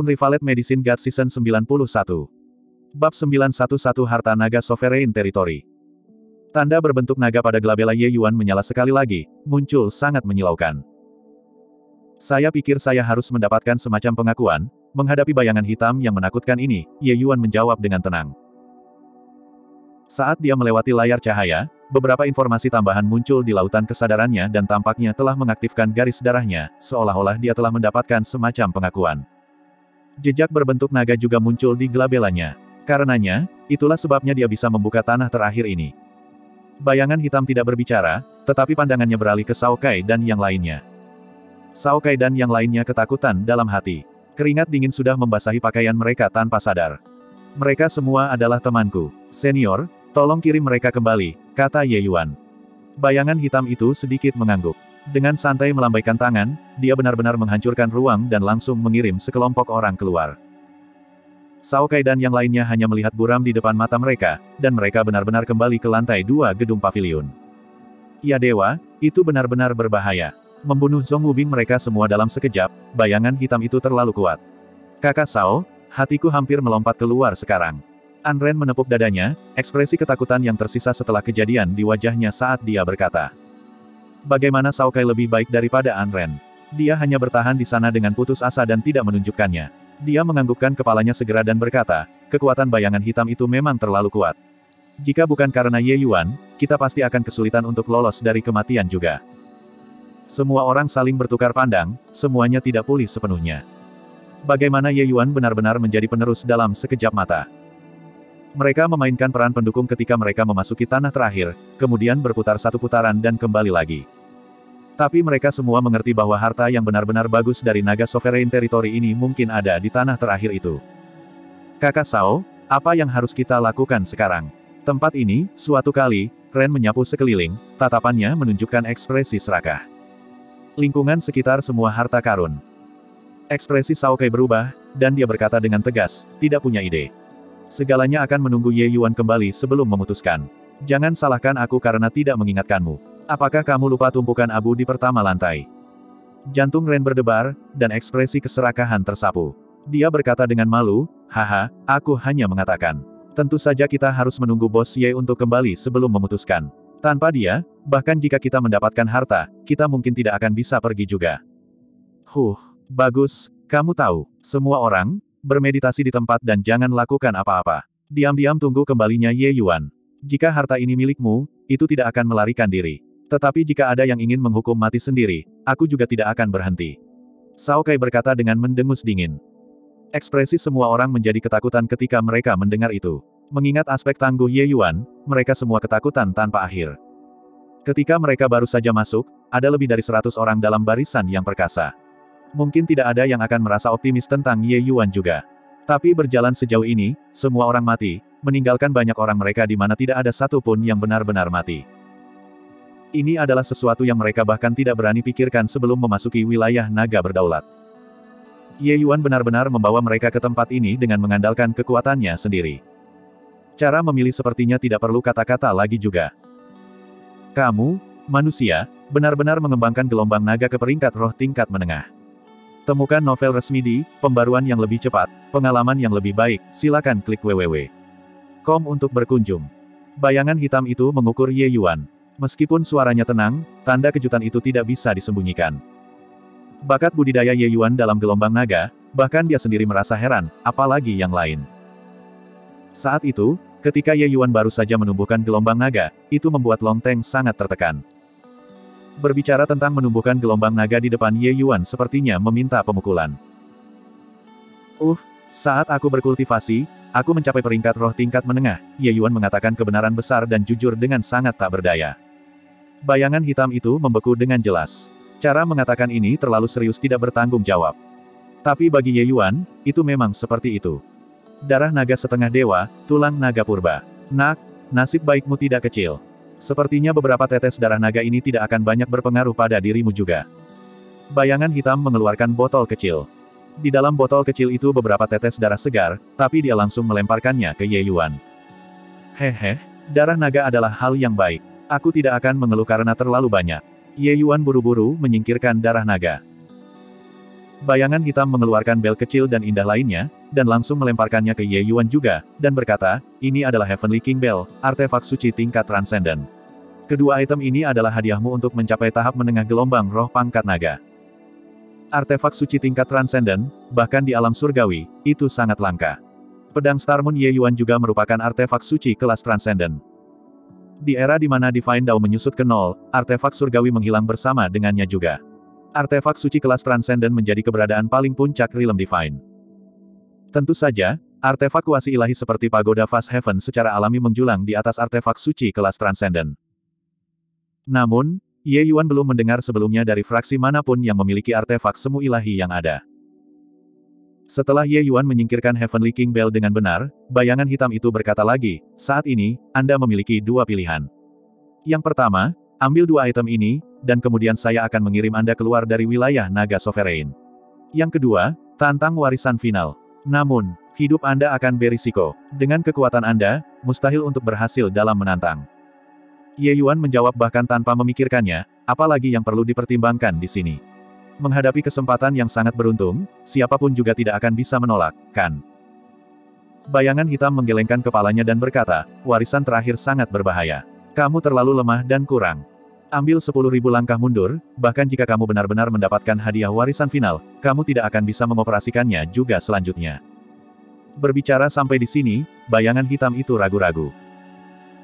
Unrivaled Medicine God Season 91 Bab 911 Harta Naga Sovereign Territory Tanda berbentuk naga pada glabella Ye Yuan menyala sekali lagi, muncul sangat menyilaukan. Saya pikir saya harus mendapatkan semacam pengakuan, menghadapi bayangan hitam yang menakutkan ini, Ye Yuan menjawab dengan tenang. Saat dia melewati layar cahaya, beberapa informasi tambahan muncul di lautan kesadarannya dan tampaknya telah mengaktifkan garis darahnya, seolah-olah dia telah mendapatkan semacam pengakuan. Jejak berbentuk naga juga muncul di gelabelanya. Karenanya, itulah sebabnya dia bisa membuka tanah terakhir ini. Bayangan hitam tidak berbicara, tetapi pandangannya beralih ke Sao Kai dan yang lainnya. Sao Kai dan yang lainnya ketakutan dalam hati. Keringat dingin sudah membasahi pakaian mereka tanpa sadar. Mereka semua adalah temanku. Senior, Tolong kirim mereka kembali, kata Ye Yuan. Bayangan hitam itu sedikit mengangguk. Dengan santai melambaikan tangan, dia benar-benar menghancurkan ruang dan langsung mengirim sekelompok orang keluar. Sao Kai dan yang lainnya hanya melihat buram di depan mata mereka, dan mereka benar-benar kembali ke lantai dua gedung pavilion. Ya dewa, itu benar-benar berbahaya. Membunuh Zhong Wubing mereka semua dalam sekejap, bayangan hitam itu terlalu kuat. Kakak Sao, hatiku hampir melompat keluar sekarang. Anren menepuk dadanya, ekspresi ketakutan yang tersisa setelah kejadian di wajahnya saat dia berkata. Bagaimana Sao Kai lebih baik daripada Anren? Dia hanya bertahan di sana dengan putus asa dan tidak menunjukkannya. Dia menganggukkan kepalanya segera dan berkata, kekuatan bayangan hitam itu memang terlalu kuat. Jika bukan karena Ye Yuan, kita pasti akan kesulitan untuk lolos dari kematian juga. Semua orang saling bertukar pandang, semuanya tidak pulih sepenuhnya. Bagaimana Ye Yuan benar-benar menjadi penerus dalam sekejap mata. Mereka memainkan peran pendukung ketika mereka memasuki tanah terakhir, kemudian berputar satu putaran dan kembali lagi. Tapi mereka semua mengerti bahwa harta yang benar-benar bagus dari naga sovereign territory ini mungkin ada di tanah terakhir itu. Kakak Sao, apa yang harus kita lakukan sekarang? Tempat ini, suatu kali, Ren menyapu sekeliling, tatapannya menunjukkan ekspresi serakah. Lingkungan sekitar semua harta karun. Ekspresi Sao Kai berubah, dan dia berkata dengan tegas, tidak punya ide. Segalanya akan menunggu Ye Yuan kembali sebelum memutuskan. Jangan salahkan aku karena tidak mengingatkanmu. Apakah kamu lupa tumpukan abu di pertama lantai? Jantung Ren berdebar, dan ekspresi keserakahan tersapu. Dia berkata dengan malu, haha, aku hanya mengatakan. Tentu saja kita harus menunggu bos Ye untuk kembali sebelum memutuskan. Tanpa dia, bahkan jika kita mendapatkan harta, kita mungkin tidak akan bisa pergi juga. Huh, bagus, kamu tahu, semua orang, Bermeditasi di tempat dan jangan lakukan apa-apa. Diam-diam tunggu kembalinya Ye Yuan. Jika harta ini milikmu, itu tidak akan melarikan diri. Tetapi jika ada yang ingin menghukum mati sendiri, aku juga tidak akan berhenti. Sao Kai berkata dengan mendengus dingin. Ekspresi semua orang menjadi ketakutan ketika mereka mendengar itu. Mengingat aspek tangguh Ye Yuan, mereka semua ketakutan tanpa akhir. Ketika mereka baru saja masuk, ada lebih dari seratus orang dalam barisan yang perkasa. Mungkin tidak ada yang akan merasa optimis tentang Ye Yuan juga. Tapi berjalan sejauh ini, semua orang mati, meninggalkan banyak orang mereka di mana tidak ada satupun yang benar-benar mati. Ini adalah sesuatu yang mereka bahkan tidak berani pikirkan sebelum memasuki wilayah naga berdaulat. Ye Yuan benar-benar membawa mereka ke tempat ini dengan mengandalkan kekuatannya sendiri. Cara memilih sepertinya tidak perlu kata-kata lagi juga. Kamu, manusia, benar-benar mengembangkan gelombang naga ke peringkat roh tingkat menengah. Temukan novel resmi di pembaruan yang lebih cepat, pengalaman yang lebih baik, silakan klik www.com untuk berkunjung. Bayangan hitam itu mengukur Ye Yuan. Meskipun suaranya tenang, tanda kejutan itu tidak bisa disembunyikan. Bakat budidaya Ye Yuan dalam gelombang naga, bahkan dia sendiri merasa heran, apalagi yang lain. Saat itu, ketika Ye Yuan baru saja menumbuhkan gelombang naga, itu membuat Long Teng sangat tertekan. Berbicara tentang menumbuhkan gelombang naga di depan Ye Yuan sepertinya meminta pemukulan. Uh, saat aku berkultivasi, aku mencapai peringkat roh tingkat menengah, Ye Yuan mengatakan kebenaran besar dan jujur dengan sangat tak berdaya. Bayangan hitam itu membeku dengan jelas. Cara mengatakan ini terlalu serius tidak bertanggung jawab. Tapi bagi Ye Yuan, itu memang seperti itu. Darah naga setengah dewa, tulang naga purba. Nak, nasib baikmu tidak kecil. Sepertinya beberapa tetes darah naga ini tidak akan banyak berpengaruh pada dirimu juga. Bayangan hitam mengeluarkan botol kecil. Di dalam botol kecil itu beberapa tetes darah segar, tapi dia langsung melemparkannya ke Ye Yuan. Hehe, darah naga adalah hal yang baik. Aku tidak akan mengeluh karena terlalu banyak. Ye Yuan buru-buru menyingkirkan darah naga. Bayangan hitam mengeluarkan bel kecil dan indah lainnya, dan langsung melemparkannya ke Ye Yuan juga, dan berkata, ini adalah Heavenly King Bell, artefak suci tingkat transenden. Kedua item ini adalah hadiahmu untuk mencapai tahap menengah gelombang roh pangkat naga. Artefak suci tingkat transenden, bahkan di alam surgawi, itu sangat langka. Pedang Star Moon Ye Yuan juga merupakan artefak suci kelas transenden. Di era di mana Divine Dao menyusut ke nol, artefak surgawi menghilang bersama dengannya juga. Artefak suci kelas transenden menjadi keberadaan paling puncak Realm Divine. Tentu saja, artefak kuasi ilahi seperti Pagoda Fast Heaven secara alami menjulang di atas artefak suci kelas transenden. Namun, Ye Yuan belum mendengar sebelumnya dari fraksi mana pun yang memiliki artefak semu ilahi yang ada. Setelah Ye Yuan menyingkirkan Heavenly King Bell dengan benar, bayangan hitam itu berkata lagi, saat ini, Anda memiliki dua pilihan. Yang pertama, Ambil dua item ini, dan kemudian saya akan mengirim Anda keluar dari wilayah naga sovereign. Yang kedua, tantang warisan final. Namun, hidup Anda akan berisiko. Dengan kekuatan Anda, mustahil untuk berhasil dalam menantang. Ye Yuan menjawab bahkan tanpa memikirkannya, apalagi yang perlu dipertimbangkan di sini. Menghadapi kesempatan yang sangat beruntung, siapa pun juga tidak akan bisa menolak, kan? Bayangan hitam menggelengkan kepalanya dan berkata, warisan terakhir sangat berbahaya. Kamu terlalu lemah dan kurang. Ambil 10.000 langkah mundur, bahkan jika kamu benar-benar mendapatkan hadiah warisan final, kamu tidak akan bisa mengoperasikannya juga selanjutnya. Berbicara sampai di sini, bayangan hitam itu ragu-ragu.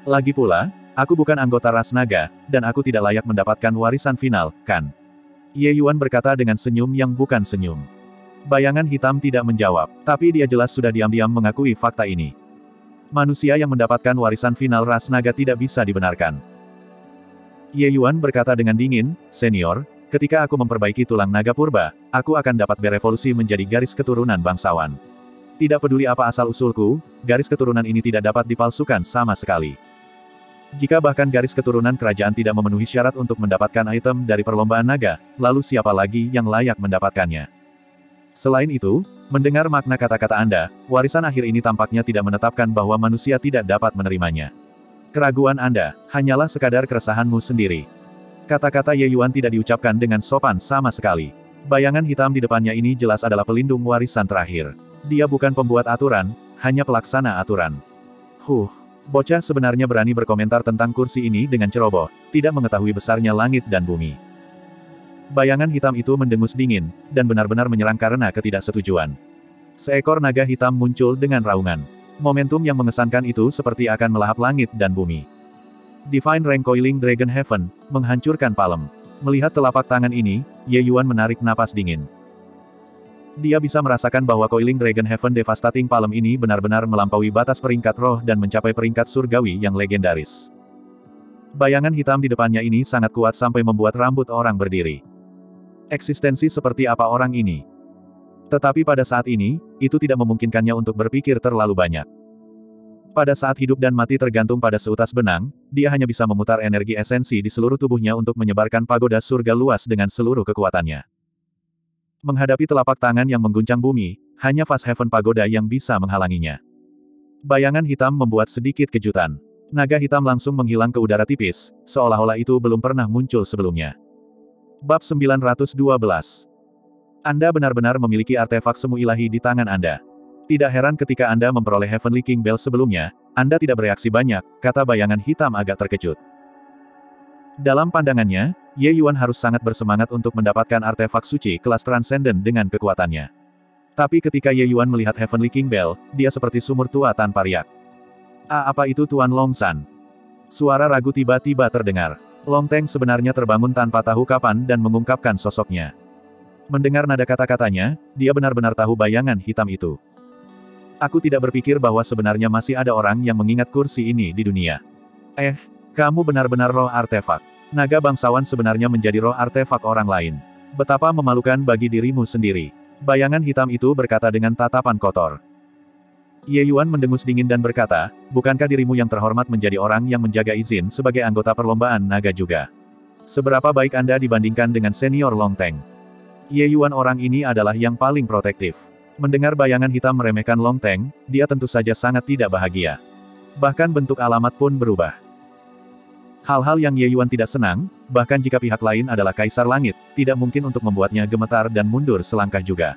Lagi pula, aku bukan anggota ras naga, dan aku tidak layak mendapatkan warisan final, kan? Ye Yuan berkata dengan senyum yang bukan senyum. Bayangan hitam tidak menjawab, tapi dia jelas sudah diam-diam mengakui fakta ini. Manusia yang mendapatkan warisan final ras naga tidak bisa dibenarkan. Ye Yuan berkata dengan dingin, Senior, ketika aku memperbaiki tulang naga purba, aku akan dapat berevolusi menjadi garis keturunan bangsawan. Tidak peduli apa asal-usulku, garis keturunan ini tidak dapat dipalsukan sama sekali. Jika bahkan garis keturunan kerajaan tidak memenuhi syarat untuk mendapatkan item dari perlombaan naga, lalu siapa lagi yang layak mendapatkannya? Selain itu, mendengar makna kata-kata Anda, warisan akhir ini tampaknya tidak menetapkan bahwa manusia tidak dapat menerimanya. Keraguan Anda, hanyalah sekadar keresahanmu sendiri. Kata-kata Ye Yuan tidak diucapkan dengan sopan sama sekali. Bayangan hitam di depannya ini jelas adalah pelindung warisan terakhir. Dia bukan pembuat aturan, hanya pelaksana aturan. Huh, bocah sebenarnya berani berkomentar tentang kursi ini dengan ceroboh, tidak mengetahui besarnya langit dan bumi. Bayangan hitam itu mendengus dingin, dan benar-benar menyerang karena ketidaksetujuan. Seekor naga hitam muncul dengan raungan. Momentum yang mengesankan itu seperti akan melahap langit dan bumi. Divine Rank Coiling Dragon Heaven, menghancurkan palem. Melihat telapak tangan ini, Ye Yuan menarik napas dingin. Dia bisa merasakan bahwa Coiling Dragon Heaven Devastating Palem ini benar-benar melampaui batas peringkat roh dan mencapai peringkat surgawi yang legendaris. Bayangan hitam di depannya ini sangat kuat sampai membuat rambut orang berdiri. Eksistensi seperti apa orang ini? Tetapi pada saat ini, itu tidak memungkinkannya untuk berpikir terlalu banyak. Pada saat hidup dan mati tergantung pada seutas benang, dia hanya bisa memutar energi esensi di seluruh tubuhnya untuk menyebarkan pagoda surga luas dengan seluruh kekuatannya. Menghadapi telapak tangan yang mengguncang bumi, hanya Fast Heaven Pagoda yang bisa menghalanginya. Bayangan hitam membuat sedikit kejutan. Naga hitam langsung menghilang ke udara tipis, seolah-olah itu belum pernah muncul sebelumnya. Bab 912 anda benar-benar memiliki artefak semu ilahi di tangan Anda. Tidak heran ketika Anda memperoleh Heavenly King Bell sebelumnya, Anda tidak bereaksi banyak, kata bayangan hitam agak terkejut. Dalam pandangannya, Ye Yuan harus sangat bersemangat untuk mendapatkan artefak suci kelas transenden dengan kekuatannya. Tapi ketika Ye Yuan melihat Heavenly King Bell, dia seperti sumur tua tanpa riak. Ah apa itu Tuan Long San? Suara ragu tiba-tiba terdengar. Long Teng sebenarnya terbangun tanpa tahu kapan dan mengungkapkan sosoknya. Mendengar nada kata-katanya, dia benar-benar tahu bayangan hitam itu. Aku tidak berpikir bahwa sebenarnya masih ada orang yang mengingat kursi ini di dunia. Eh, kamu benar-benar roh artefak. Naga bangsawan sebenarnya menjadi roh artefak orang lain. Betapa memalukan bagi dirimu sendiri. Bayangan hitam itu berkata dengan tatapan kotor. Ye Yuan mendengus dingin dan berkata, bukankah dirimu yang terhormat menjadi orang yang menjaga izin sebagai anggota perlombaan naga juga? Seberapa baik Anda dibandingkan dengan senior Long Teng? Ye Yuan orang ini adalah yang paling protektif. Mendengar bayangan hitam meremehkan Long Teng, dia tentu saja sangat tidak bahagia. Bahkan bentuk alamat pun berubah. Hal-hal yang Ye Yuan tidak senang, bahkan jika pihak lain adalah Kaisar Langit, tidak mungkin untuk membuatnya gemetar dan mundur selangkah juga.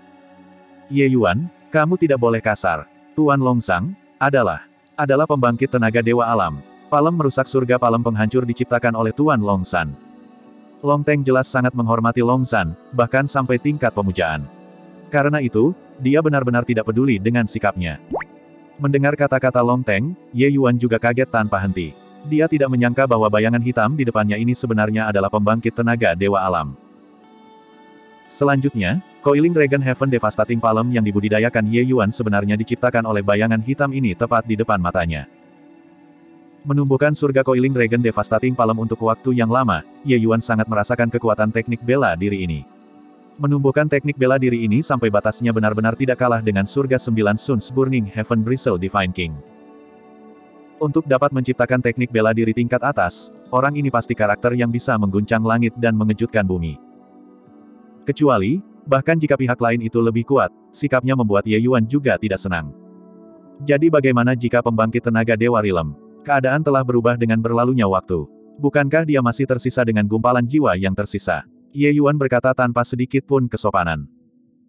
Ye Yuan, kamu tidak boleh kasar. Tuan Longsang, adalah, adalah pembangkit tenaga Dewa Alam. Palem merusak surga palem penghancur diciptakan oleh Tuan Longsan. Long Teng jelas sangat menghormati Longsan, bahkan sampai tingkat pemujaan. Karena itu, dia benar-benar tidak peduli dengan sikapnya. Mendengar kata-kata Long Teng, Ye Yuan juga kaget tanpa henti. Dia tidak menyangka bahwa bayangan hitam di depannya ini sebenarnya adalah pembangkit tenaga dewa alam. Selanjutnya, Coiling Dragon Heaven Devastating Palm yang dibudidayakan Ye Yuan sebenarnya diciptakan oleh bayangan hitam ini tepat di depan matanya. Menumbuhkan surga Coiling Dragon Devastating Palm untuk waktu yang lama, Ye Yuan sangat merasakan kekuatan teknik bela diri ini. Menumbuhkan teknik bela diri ini sampai batasnya benar-benar tidak kalah dengan surga sembilan Suns Burning Heaven Bristle Divine King. Untuk dapat menciptakan teknik bela diri tingkat atas, orang ini pasti karakter yang bisa mengguncang langit dan mengejutkan bumi. Kecuali, bahkan jika pihak lain itu lebih kuat, sikapnya membuat Ye Yuan juga tidak senang. Jadi bagaimana jika pembangkit tenaga Dewa Rilem? Keadaan telah berubah dengan berlalunya waktu. Bukankah dia masih tersisa dengan gumpalan jiwa yang tersisa? Ye Yuan berkata tanpa sedikit pun kesopanan.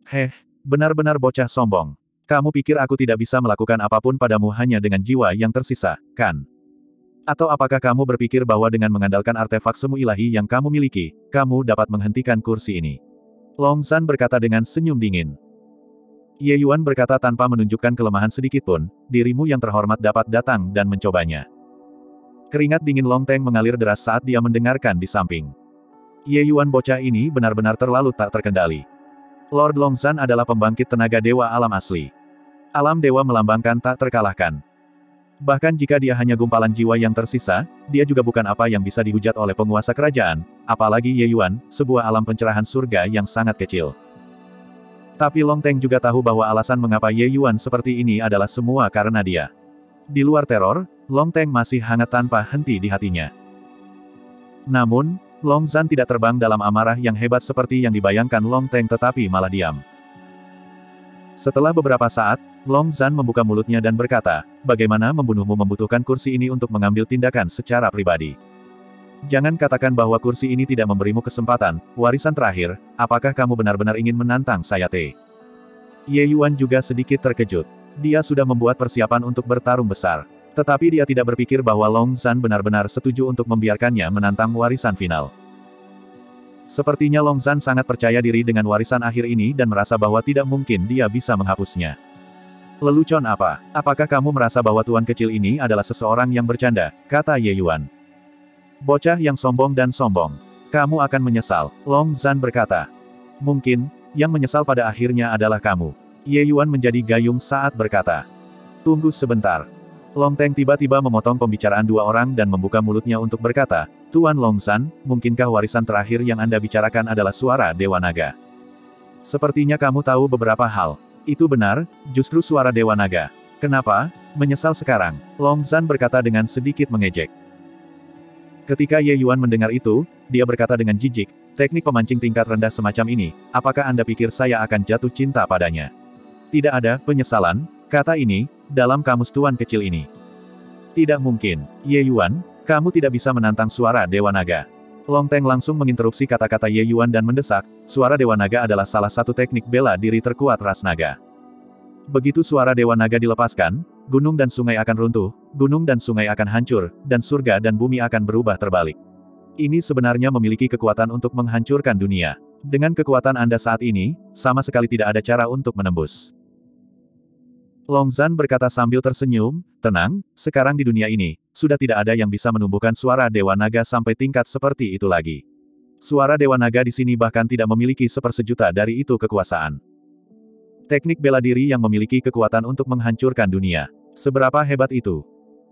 Heh, benar-benar bocah sombong. Kamu pikir aku tidak bisa melakukan apa pun padamu hanya dengan jiwa yang tersisa, kan? Atau apakah kamu berpikir bahwa dengan mengandalkan artefak semu ilahi yang kamu miliki, kamu dapat menghentikan kursi ini? Long San berkata dengan senyum dingin. Ye Yuan berkata tanpa menunjukkan kelemahan sedikit pun, dirimu yang terhormat dapat datang dan mencobanya. Keringat dingin Long Teng mengalir deras saat dia mendengarkan di samping. Ye Yuan bocah ini benar-benar terlalu tak terkendali. Lord Longzan adalah pembangkit tenaga dewa alam asli. Alam dewa melambangkan tak terkalahkan. Bahkan jika dia hanya gumpalan jiwa yang tersisa, dia juga bukan apa yang bisa dihujat oleh penguasa kerajaan, apalagi Ye Yuan, sebuah alam pencerahan surga yang sangat kecil. Tapi Long Teng juga tahu bahwa alasan mengapa Ye Yuan seperti ini adalah semua karena dia. Di luar teror, Long Teng masih hangat tanpa henti di hatinya. Namun, Long Zan tidak terbang dalam amarah yang hebat seperti yang dibayangkan Long Teng tetapi malah diam. Setelah beberapa saat, Long Zan membuka mulutnya dan berkata, bagaimana membunuhmu membutuhkan kursi ini untuk mengambil tindakan secara pribadi. Jangan katakan bahwa kursi ini tidak memberimu kesempatan, warisan terakhir, apakah kamu benar-benar ingin menantang saya Te? Ye Yuan juga sedikit terkejut. Dia sudah membuat persiapan untuk bertarung besar. Tetapi dia tidak berpikir bahwa Long Zan benar-benar setuju untuk membiarkannya menantang warisan final. Sepertinya Long Zan sangat percaya diri dengan warisan akhir ini dan merasa bahwa tidak mungkin dia bisa menghapusnya. Lelucon apa? Apakah kamu merasa bahwa tuan kecil ini adalah seseorang yang bercanda? Kata Ye Yuan. Bocah yang sombong dan sombong. Kamu akan menyesal, Long Zan berkata. Mungkin, yang menyesal pada akhirnya adalah kamu. Ye Yuan menjadi gayung saat berkata. Tunggu sebentar, Long Teng tiba-tiba memotong pembicaraan dua orang dan membuka mulutnya untuk berkata, Tuan Long San, mungkinkah warisan terakhir yang Anda bicarakan adalah suara Dewa Naga? Sepertinya kamu tahu beberapa hal. Itu benar, justru suara Dewa Naga. Kenapa? Menyesal sekarang. Long San berkata dengan sedikit mengejek. Ketika Ye Yuan mendengar itu, dia berkata dengan jijik, teknik pemancing tingkat rendah semacam ini, apakah Anda pikir saya akan jatuh cinta padanya? Tidak ada penyesalan, kata ini, dalam kamus tuan kecil ini. Tidak mungkin, Ye Yuan, kamu tidak bisa menantang suara Dewa Naga. Long Teng langsung menginterupsi kata-kata Ye Yuan dan mendesak, suara Dewa Naga adalah salah satu teknik bela diri terkuat ras naga. Begitu suara Dewa Naga dilepaskan, gunung dan sungai akan runtuh, gunung dan sungai akan hancur, dan surga dan bumi akan berubah terbalik. Ini sebenarnya memiliki kekuatan untuk menghancurkan dunia. Dengan kekuatan Anda saat ini, sama sekali tidak ada cara untuk menembus. Long Zan berkata sambil tersenyum, tenang, sekarang di dunia ini, sudah tidak ada yang bisa menumbuhkan suara Dewa Naga sampai tingkat seperti itu lagi. Suara Dewa Naga di sini bahkan tidak memiliki sepersejuta dari itu kekuasaan. Teknik bela diri yang memiliki kekuatan untuk menghancurkan dunia. Seberapa hebat itu?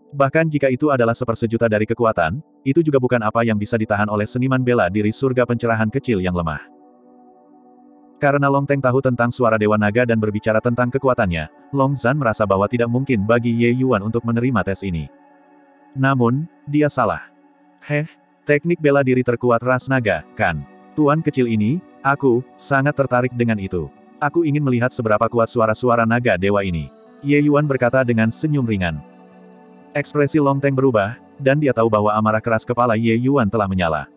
Bahkan jika itu adalah sepersejuta dari kekuatan, itu juga bukan apa yang bisa ditahan oleh seniman bela diri surga pencerahan kecil yang lemah. Karena Long Teng tahu tentang suara Dewa Naga dan berbicara tentang kekuatannya, Long Zan merasa bahwa tidak mungkin bagi Ye Yuan untuk menerima tes ini. Namun, dia salah. Heh, teknik bela diri terkuat ras naga, kan? Tuan kecil ini, aku, sangat tertarik dengan itu. Aku ingin melihat seberapa kuat suara-suara naga dewa ini. Ye Yuan berkata dengan senyum ringan. Ekspresi Long Teng berubah, dan dia tahu bahwa amarah keras kepala Ye Yuan telah menyala.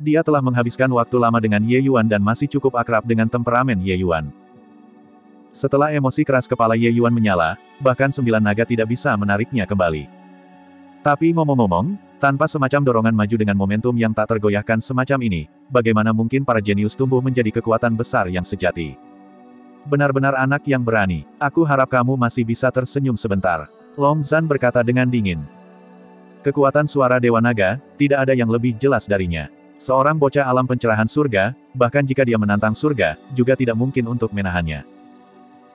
Dia telah menghabiskan waktu lama dengan Ye Yuan dan masih cukup akrab dengan temperamen Ye Yuan. Setelah emosi keras kepala Ye Yuan menyala, bahkan sembilan naga tidak bisa menariknya kembali. Tapi ngomong-ngomong, tanpa semacam dorongan maju dengan momentum yang tak tergoyahkan semacam ini, bagaimana mungkin para jenius tumbuh menjadi kekuatan besar yang sejati? Benar-benar anak yang berani. Aku harap kamu masih bisa tersenyum sebentar. Long Zan berkata dengan dingin. Kekuatan suara Dewa Naga, tidak ada yang lebih jelas darinya. Seorang bocah alam pencerahan surga, bahkan jika dia menantang surga, juga tidak mungkin untuk menahannya.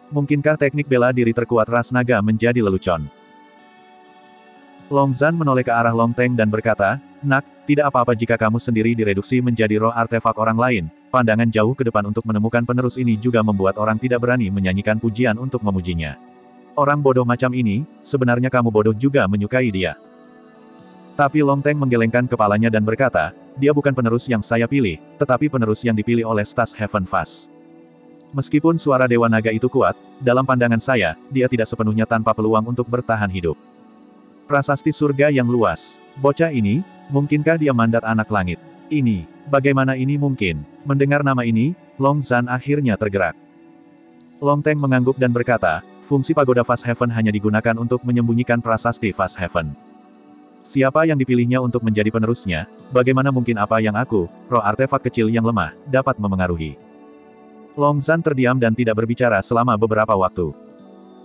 Mungkinkah teknik bela diri terkuat ras naga menjadi lelucon? Long Zan menoleh ke arah Long Teng dan berkata, Nak, tidak apa-apa jika kamu sendiri direduksi menjadi roh artefak orang lain, pandangan jauh ke depan untuk menemukan penerus ini juga membuat orang tidak berani menyanyikan pujian untuk memujinya. Orang bodoh macam ini, sebenarnya kamu bodoh juga menyukai dia. Tapi Long Teng menggelengkan kepalanya dan berkata, dia bukan penerus yang saya pilih, tetapi penerus yang dipilih oleh Stas Heaven Fast. Meskipun suara Dewa Naga itu kuat, dalam pandangan saya, dia tidak sepenuhnya tanpa peluang untuk bertahan hidup. Prasasti surga yang luas. Bocah ini, mungkinkah dia mandat anak langit? Ini, bagaimana ini mungkin? Mendengar nama ini, Long Zan akhirnya tergerak. Long Teng mengangguk dan berkata, fungsi pagoda Fast Heaven hanya digunakan untuk menyembunyikan prasasti Fast Heaven. Siapa yang dipilihnya untuk menjadi penerusnya, bagaimana mungkin apa yang aku, roh artefak kecil yang lemah, dapat memengaruhi? Long Zan terdiam dan tidak berbicara selama beberapa waktu.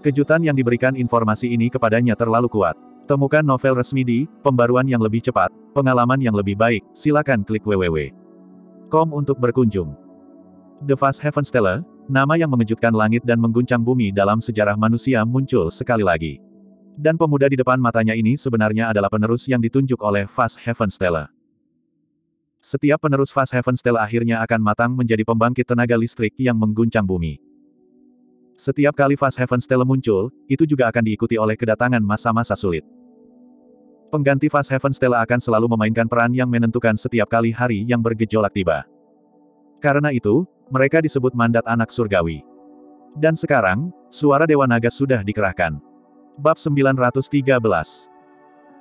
Kejutan yang diberikan informasi ini kepadanya terlalu kuat. Temukan novel resmi di pembaruan yang lebih cepat, pengalaman yang lebih baik, silakan klik www.com untuk berkunjung. The Fast Heaven Stellar, nama yang mengejutkan langit dan mengguncang bumi dalam sejarah manusia muncul sekali lagi. Dan pemuda di depan matanya ini sebenarnya adalah penerus yang ditunjuk oleh Fast Heaven Stellar. Setiap penerus Fast Heaven Stellar akhirnya akan matang menjadi pembangkit tenaga listrik yang mengguncang bumi. Setiap kali Fast Heaven Stella muncul, itu juga akan diikuti oleh kedatangan masa-masa sulit. Pengganti Fast Heaven Stella akan selalu memainkan peran yang menentukan setiap kali hari yang bergejolak tiba. Karena itu, mereka disebut mandat anak surgawi. Dan sekarang, suara Dewa Naga sudah dikerahkan. Bab 913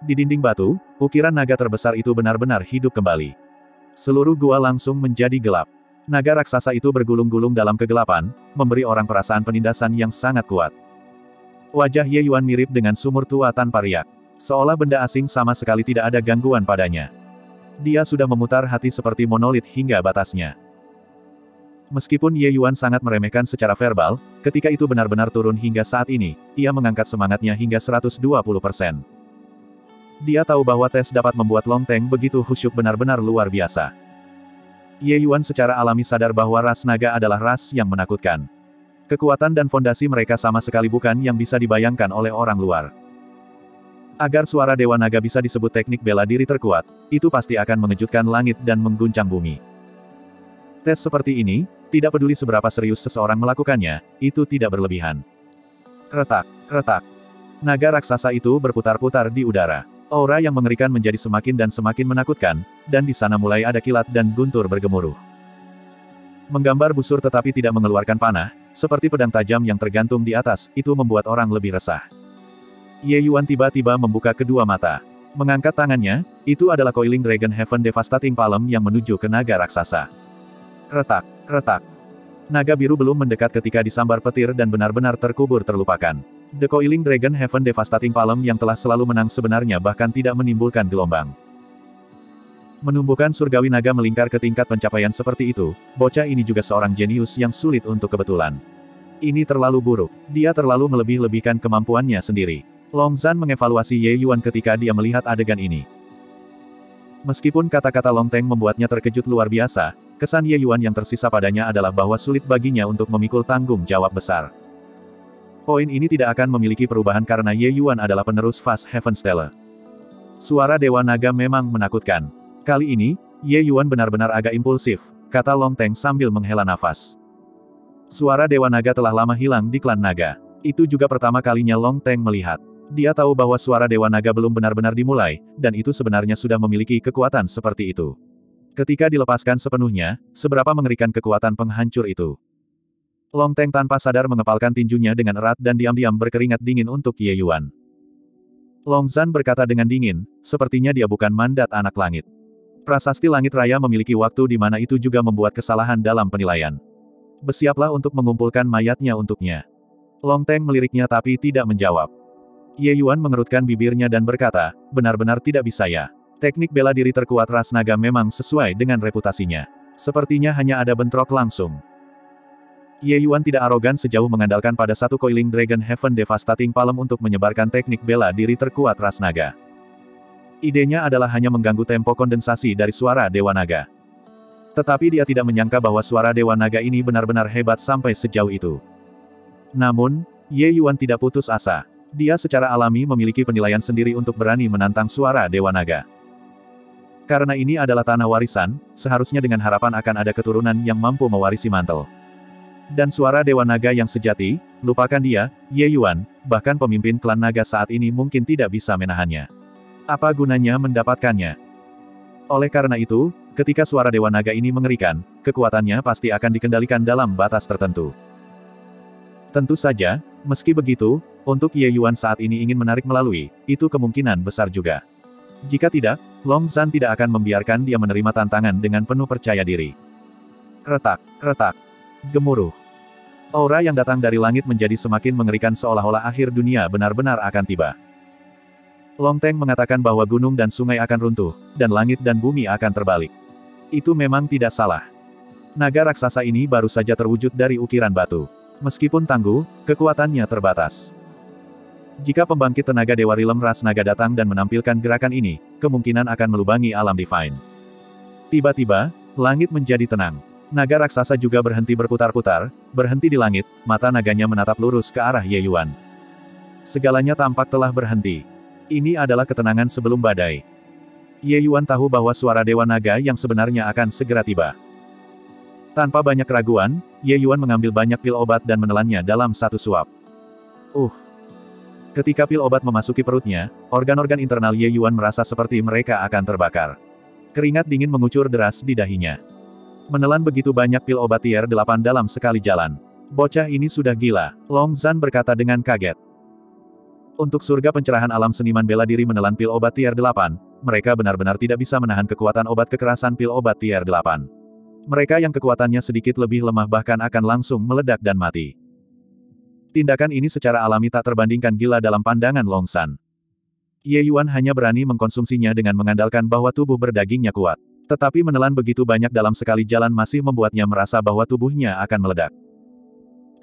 Di dinding batu, ukiran naga terbesar itu benar-benar hidup kembali. Seluruh gua langsung menjadi gelap. Naga raksasa itu bergulung-gulung dalam kegelapan, memberi orang perasaan penindasan yang sangat kuat. Wajah Ye Yuan mirip dengan sumur tua tanpa riak. Seolah benda asing sama sekali tidak ada gangguan padanya. Dia sudah memutar hati seperti monolit hingga batasnya. Meskipun Ye Yuan sangat meremehkan secara verbal, ketika itu benar-benar turun hingga saat ini, ia mengangkat semangatnya hingga 120%. Dia tahu bahwa tes dapat membuat Long Teng begitu khusyuk benar-benar luar biasa. Ye Yuan secara alami sadar bahwa ras naga adalah ras yang menakutkan. Kekuatan dan fondasi mereka sama sekali bukan yang bisa dibayangkan oleh orang luar. Agar suara Dewa Naga bisa disebut teknik bela diri terkuat, itu pasti akan mengejutkan langit dan mengguncang bumi. Tes seperti ini, tidak peduli seberapa serius seseorang melakukannya, itu tidak berlebihan. Retak, retak. Naga raksasa itu berputar-putar di udara. Aura yang mengerikan menjadi semakin dan semakin menakutkan, dan di sana mulai ada kilat dan guntur bergemuruh. Menggambar busur tetapi tidak mengeluarkan panah, seperti pedang tajam yang tergantung di atas, itu membuat orang lebih resah. Ye Yuan tiba-tiba membuka kedua mata. Mengangkat tangannya, itu adalah Coiling Dragon Heaven Devastating Palm yang menuju ke naga raksasa. Retak, retak. Naga biru belum mendekat ketika disambar petir dan benar-benar terkubur terlupakan. The Coiling Dragon Heaven Devastating Palm yang telah selalu menang sebenarnya bahkan tidak menimbulkan gelombang. Menumbuhkan surgawi naga melingkar ke tingkat pencapaian seperti itu, bocah ini juga seorang jenius yang sulit untuk kebetulan. Ini terlalu buruk. Dia terlalu melebih-lebihkan kemampuannya sendiri. Long Zan mengevaluasi Ye Yuan ketika dia melihat adegan ini. Meskipun kata-kata Long Teng membuatnya terkejut luar biasa, kesan Ye Yuan yang tersisa padanya adalah bahwa sulit baginya untuk memikul tanggung jawab besar. Poin ini tidak akan memiliki perubahan karena Ye Yuan adalah penerus Fast Heaven Stellar. Suara Dewa Naga memang menakutkan. Kali ini, Ye Yuan benar-benar agak impulsif, kata Long Teng sambil menghela nafas. Suara Dewa Naga telah lama hilang di klan Naga. Itu juga pertama kalinya Long Teng melihat. Dia tahu bahwa suara Dewa Naga belum benar-benar dimulai, dan itu sebenarnya sudah memiliki kekuatan seperti itu. Ketika dilepaskan sepenuhnya, seberapa mengerikan kekuatan penghancur itu. Long Teng tanpa sadar mengepalkan tinjunya dengan erat dan diam-diam berkeringat dingin untuk Ye Yuan. Long Zan berkata dengan dingin, sepertinya dia bukan mandat anak langit. Prasasti Langit Raya memiliki waktu di mana itu juga membuat kesalahan dalam penilaian. Bersiaplah untuk mengumpulkan mayatnya untuknya. Long Teng meliriknya tapi tidak menjawab. Ye Yuan mengerutkan bibirnya dan berkata, benar-benar tidak bisa ya. Teknik bela diri terkuat ras naga memang sesuai dengan reputasinya. Sepertinya hanya ada bentrok langsung. Ye Yuan tidak arogan sejauh mengandalkan pada satu Coiling Dragon Heaven Devastating Palm untuk menyebarkan teknik bela diri terkuat ras naga. Idenya adalah hanya mengganggu tempo kondensasi dari suara Dewa Naga. Tetapi dia tidak menyangka bahwa suara Dewa Naga ini benar-benar hebat sampai sejauh itu. Namun, Ye Yuan tidak putus asa. Dia secara alami memiliki penilaian sendiri untuk berani menantang suara Dewa Naga. Karena ini adalah tanah warisan, seharusnya dengan harapan akan ada keturunan yang mampu mewarisi mantel. Dan suara Dewa Naga yang sejati, lupakan dia, Ye Yuan, bahkan pemimpin klan naga saat ini mungkin tidak bisa menahannya. Apa gunanya mendapatkannya? Oleh karena itu, ketika suara Dewa Naga ini mengerikan, kekuatannya pasti akan dikendalikan dalam batas tertentu. Tentu saja, meski begitu, untuk Ye Yuan saat ini ingin menarik melalui, itu kemungkinan besar juga. Jika tidak, Long Zhan tidak akan membiarkan dia menerima tantangan dengan penuh percaya diri. Retak, retak, gemuruh. Aura yang datang dari langit menjadi semakin mengerikan seolah-olah akhir dunia benar-benar akan tiba. Long Teng mengatakan bahwa gunung dan sungai akan runtuh, dan langit dan bumi akan terbalik. Itu memang tidak salah. Naga raksasa ini baru saja terwujud dari ukiran batu. Meskipun tangguh, kekuatannya terbatas. Jika pembangkit tenaga Dewa Rilem Ras Naga datang dan menampilkan gerakan ini, kemungkinan akan melubangi alam divine. Tiba-tiba, langit menjadi tenang. Naga raksasa juga berhenti berputar-putar, berhenti di langit, mata naganya menatap lurus ke arah Ye Yuan. Segalanya tampak telah berhenti. Ini adalah ketenangan sebelum badai. Ye Yuan tahu bahwa suara Dewa Naga yang sebenarnya akan segera tiba. Tanpa banyak keraguan, Ye Yuan mengambil banyak pil obat dan menelannya dalam satu suap. Uh! Ketika pil obat memasuki perutnya, organ-organ internal Ye Yuan merasa seperti mereka akan terbakar. Keringat dingin mengucur deras di dahinya. Menelan begitu banyak pil obat tier 8 dalam sekali jalan. Bocah ini sudah gila, Long Zan berkata dengan kaget. Untuk surga pencerahan alam seniman bela diri menelan pil obat tier 8, mereka benar-benar tidak bisa menahan kekuatan obat kekerasan pil obat tier 8. Mereka yang kekuatannya sedikit lebih lemah bahkan akan langsung meledak dan mati. Tindakan ini secara alami tak terbandingkan gila dalam pandangan Long San. Ye Yuan hanya berani mengkonsumsinya dengan mengandalkan bahwa tubuh berdagingnya kuat. Tetapi menelan begitu banyak dalam sekali jalan masih membuatnya merasa bahwa tubuhnya akan meledak.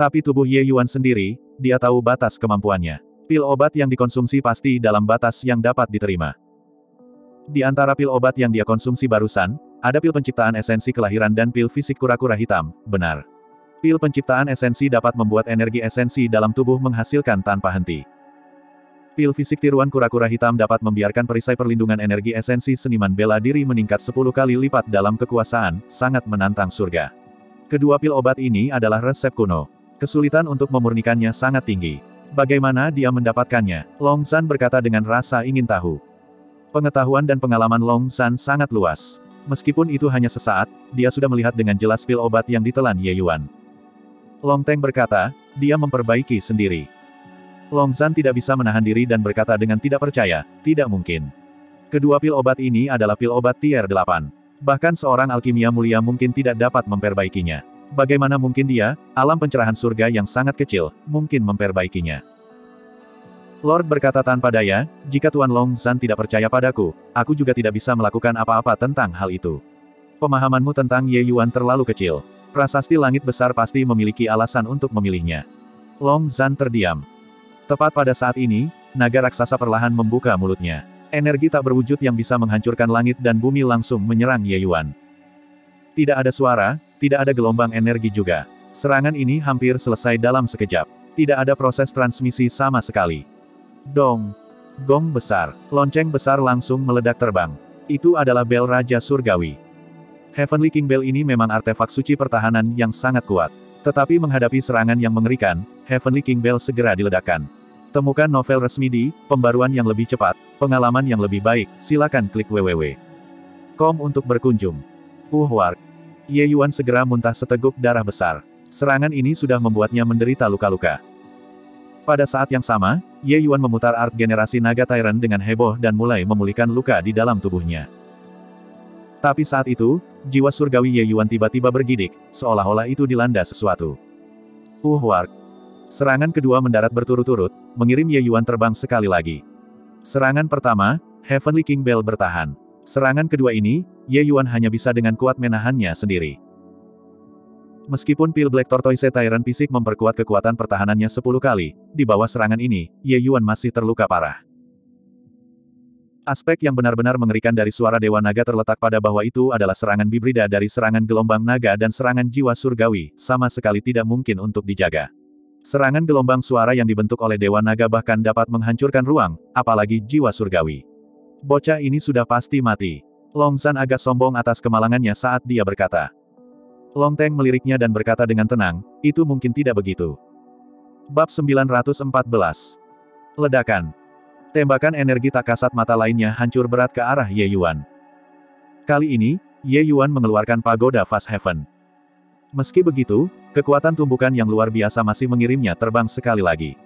Tapi tubuh Ye Yuan sendiri, dia tahu batas kemampuannya. Pil obat yang dikonsumsi pasti dalam batas yang dapat diterima. Di antara pil obat yang dia konsumsi barusan, ada pil penciptaan esensi kelahiran dan pil fisik kura-kura hitam, benar. Pil penciptaan esensi dapat membuat energi esensi dalam tubuh menghasilkan tanpa henti. Pil fisik tiruan kura-kura hitam dapat membiarkan perisai perlindungan energi esensi seniman bela diri meningkat 10 kali lipat dalam kekuasaan, sangat menantang surga. Kedua pil obat ini adalah resep kuno. Kesulitan untuk memurnikannya sangat tinggi. Bagaimana dia mendapatkannya? Long Zan berkata dengan rasa ingin tahu. Pengetahuan dan pengalaman Long Zan sangat luas. Meskipun itu hanya sesaat, dia sudah melihat dengan jelas pil obat yang ditelan Ye Yuan. Long Teng berkata, dia memperbaiki sendiri. Long Zan tidak bisa menahan diri dan berkata dengan tidak percaya, tidak mungkin. Kedua pil obat ini adalah pil obat tier 8. Bahkan seorang alkimia mulia mungkin tidak dapat memperbaikinya. Bagaimana mungkin dia, alam pencerahan surga yang sangat kecil, mungkin memperbaikinya. Lord berkata tanpa daya, jika Tuan Long Zan tidak percaya padaku, aku juga tidak bisa melakukan apa-apa tentang hal itu. Pemahamanmu tentang Ye Yuan terlalu kecil. Prasasti langit besar pasti memiliki alasan untuk memilihnya. Long Zan terdiam. Tepat pada saat ini, naga raksasa perlahan membuka mulutnya. Energi tak berwujud yang bisa menghancurkan langit dan bumi langsung menyerang Ye Yuan. Tidak ada suara, tidak ada gelombang energi juga. Serangan ini hampir selesai dalam sekejap. Tidak ada proses transmisi sama sekali. Dong. Gong besar. Lonceng besar langsung meledak terbang. Itu adalah bel Raja Surgawi. Heavenly King Bell ini memang artefak suci pertahanan yang sangat kuat. Tetapi menghadapi serangan yang mengerikan, Heavenly King Bell segera diledakkan. Temukan novel resmi di pembaruan yang lebih cepat, pengalaman yang lebih baik, silakan klik www.com untuk berkunjung. Uh Warg. Ye Yuan segera muntah seteguk darah besar. Serangan ini sudah membuatnya menderita luka-luka. Pada saat yang sama, Ye Yuan memutar art generasi naga Tyrant dengan heboh dan mulai memulihkan luka di dalam tubuhnya. Tapi saat itu, jiwa surgawi Ye Yuan tiba-tiba bergidik, seolah-olah itu dilanda sesuatu. Uh warg. Serangan kedua mendarat berturut-turut, mengirim Ye Yuan terbang sekali lagi. Serangan pertama, Heavenly King Bell bertahan. Serangan kedua ini, Ye Yuan hanya bisa dengan kuat menahannya sendiri. Meskipun pil Black Tortoise Tyrant Fisik memperkuat kekuatan pertahanannya 10 kali, di bawah serangan ini, Ye Yuan masih terluka parah. Aspek yang benar-benar mengerikan dari suara Dewa Naga terletak pada bahwa itu adalah serangan bibrida dari serangan gelombang naga dan serangan jiwa surgawi, sama sekali tidak mungkin untuk dijaga. Serangan gelombang suara yang dibentuk oleh Dewa Naga bahkan dapat menghancurkan ruang, apalagi jiwa surgawi. Bocah ini sudah pasti mati. Long Zhan agak sombong atas kemalangannya saat dia berkata. Long Teng meliriknya dan berkata dengan tenang, itu mungkin tidak begitu. Bab 914 Ledakan Tembakan energi tak kasat mata lainnya hancur berat ke arah Ye Yuan. Kali ini, Ye Yuan mengeluarkan pagoda Fast Heaven. Meski begitu, kekuatan tumbukan yang luar biasa masih mengirimnya terbang sekali lagi.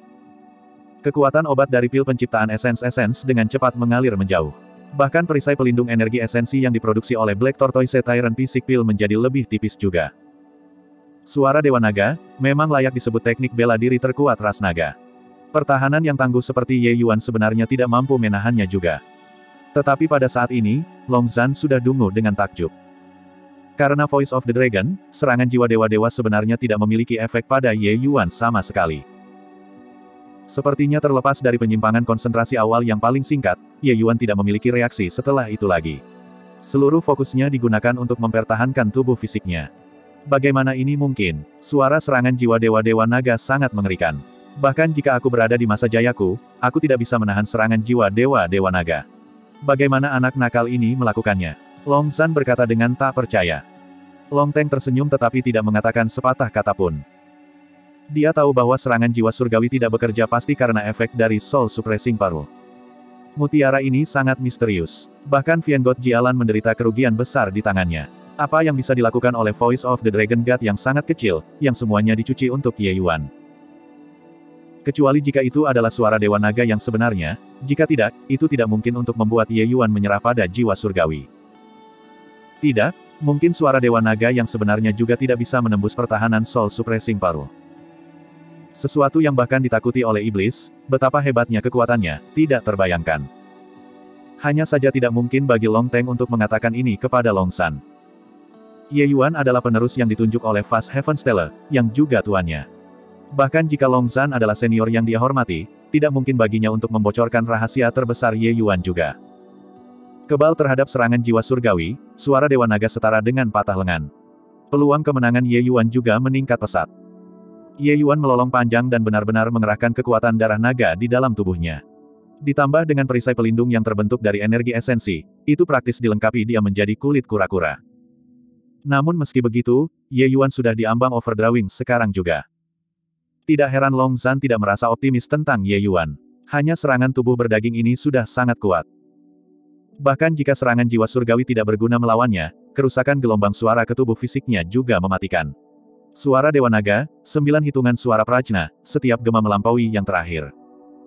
Kekuatan obat dari pil penciptaan esens-esens dengan cepat mengalir menjauh. Bahkan perisai pelindung energi esensi yang diproduksi oleh Black Tortoise Tyrant Physic Pill menjadi lebih tipis juga. Suara Dewa Naga, memang layak disebut teknik bela diri terkuat ras naga. Pertahanan yang tangguh seperti Ye Yuan sebenarnya tidak mampu menahannya juga. Tetapi pada saat ini, Long Zhan sudah dungu dengan takjub. Karena Voice of the Dragon, serangan jiwa dewa-dewa sebenarnya tidak memiliki efek pada Ye Yuan sama sekali. Sepertinya terlepas dari penyimpangan konsentrasi awal yang paling singkat, Ye Yuan tidak memiliki reaksi setelah itu lagi. Seluruh fokusnya digunakan untuk mempertahankan tubuh fisiknya. Bagaimana ini mungkin? Suara serangan jiwa dewa-dewa naga sangat mengerikan. Bahkan jika aku berada di masa jayaku, aku tidak bisa menahan serangan jiwa dewa-dewa naga. Bagaimana anak nakal ini melakukannya? Long Zhan berkata dengan tak percaya. Long Teng tersenyum tetapi tidak mengatakan sepatah kata pun. Dia tahu bahwa serangan jiwa surgawi tidak bekerja pasti karena efek dari Soul Suppressing Pearl. Mutiara ini sangat misterius. Bahkan God Jialan menderita kerugian besar di tangannya. Apa yang bisa dilakukan oleh Voice of the Dragon God yang sangat kecil, yang semuanya dicuci untuk Ye Yuan? Kecuali jika itu adalah suara Dewa Naga yang sebenarnya, jika tidak, itu tidak mungkin untuk membuat Ye Yuan menyerah pada jiwa surgawi. Tidak, mungkin suara Dewa Naga yang sebenarnya juga tidak bisa menembus pertahanan Soul Suppressing Pearl. Sesuatu yang bahkan ditakuti oleh iblis, betapa hebatnya kekuatannya, tidak terbayangkan. Hanya saja tidak mungkin bagi Long Teng untuk mengatakan ini kepada Long San. Ye Yuan adalah penerus yang ditunjuk oleh Fast Heaven Stellar, yang juga tuannya. Bahkan jika Long Zhan adalah senior yang dia hormati, tidak mungkin baginya untuk membocorkan rahasia terbesar Ye Yuan juga. Kebal terhadap serangan jiwa surgawi, suara Dewa Naga setara dengan patah lengan. Peluang kemenangan Ye Yuan juga meningkat pesat. Ye Yuan melolong panjang dan benar-benar mengerahkan kekuatan darah naga di dalam tubuhnya. Ditambah dengan perisai pelindung yang terbentuk dari energi esensi, itu praktis dilengkapi dia menjadi kulit kura-kura. Namun meski begitu, Ye Yuan sudah diambang overdrawing sekarang juga. Tidak heran Long Zhan tidak merasa optimis tentang Ye Yuan. Hanya serangan tubuh berdaging ini sudah sangat kuat. Bahkan jika serangan jiwa surgawi tidak berguna melawannya, kerusakan gelombang suara ke tubuh fisiknya juga mematikan. Suara Dewa Naga, sembilan hitungan suara prajna, setiap gema melampaui yang terakhir.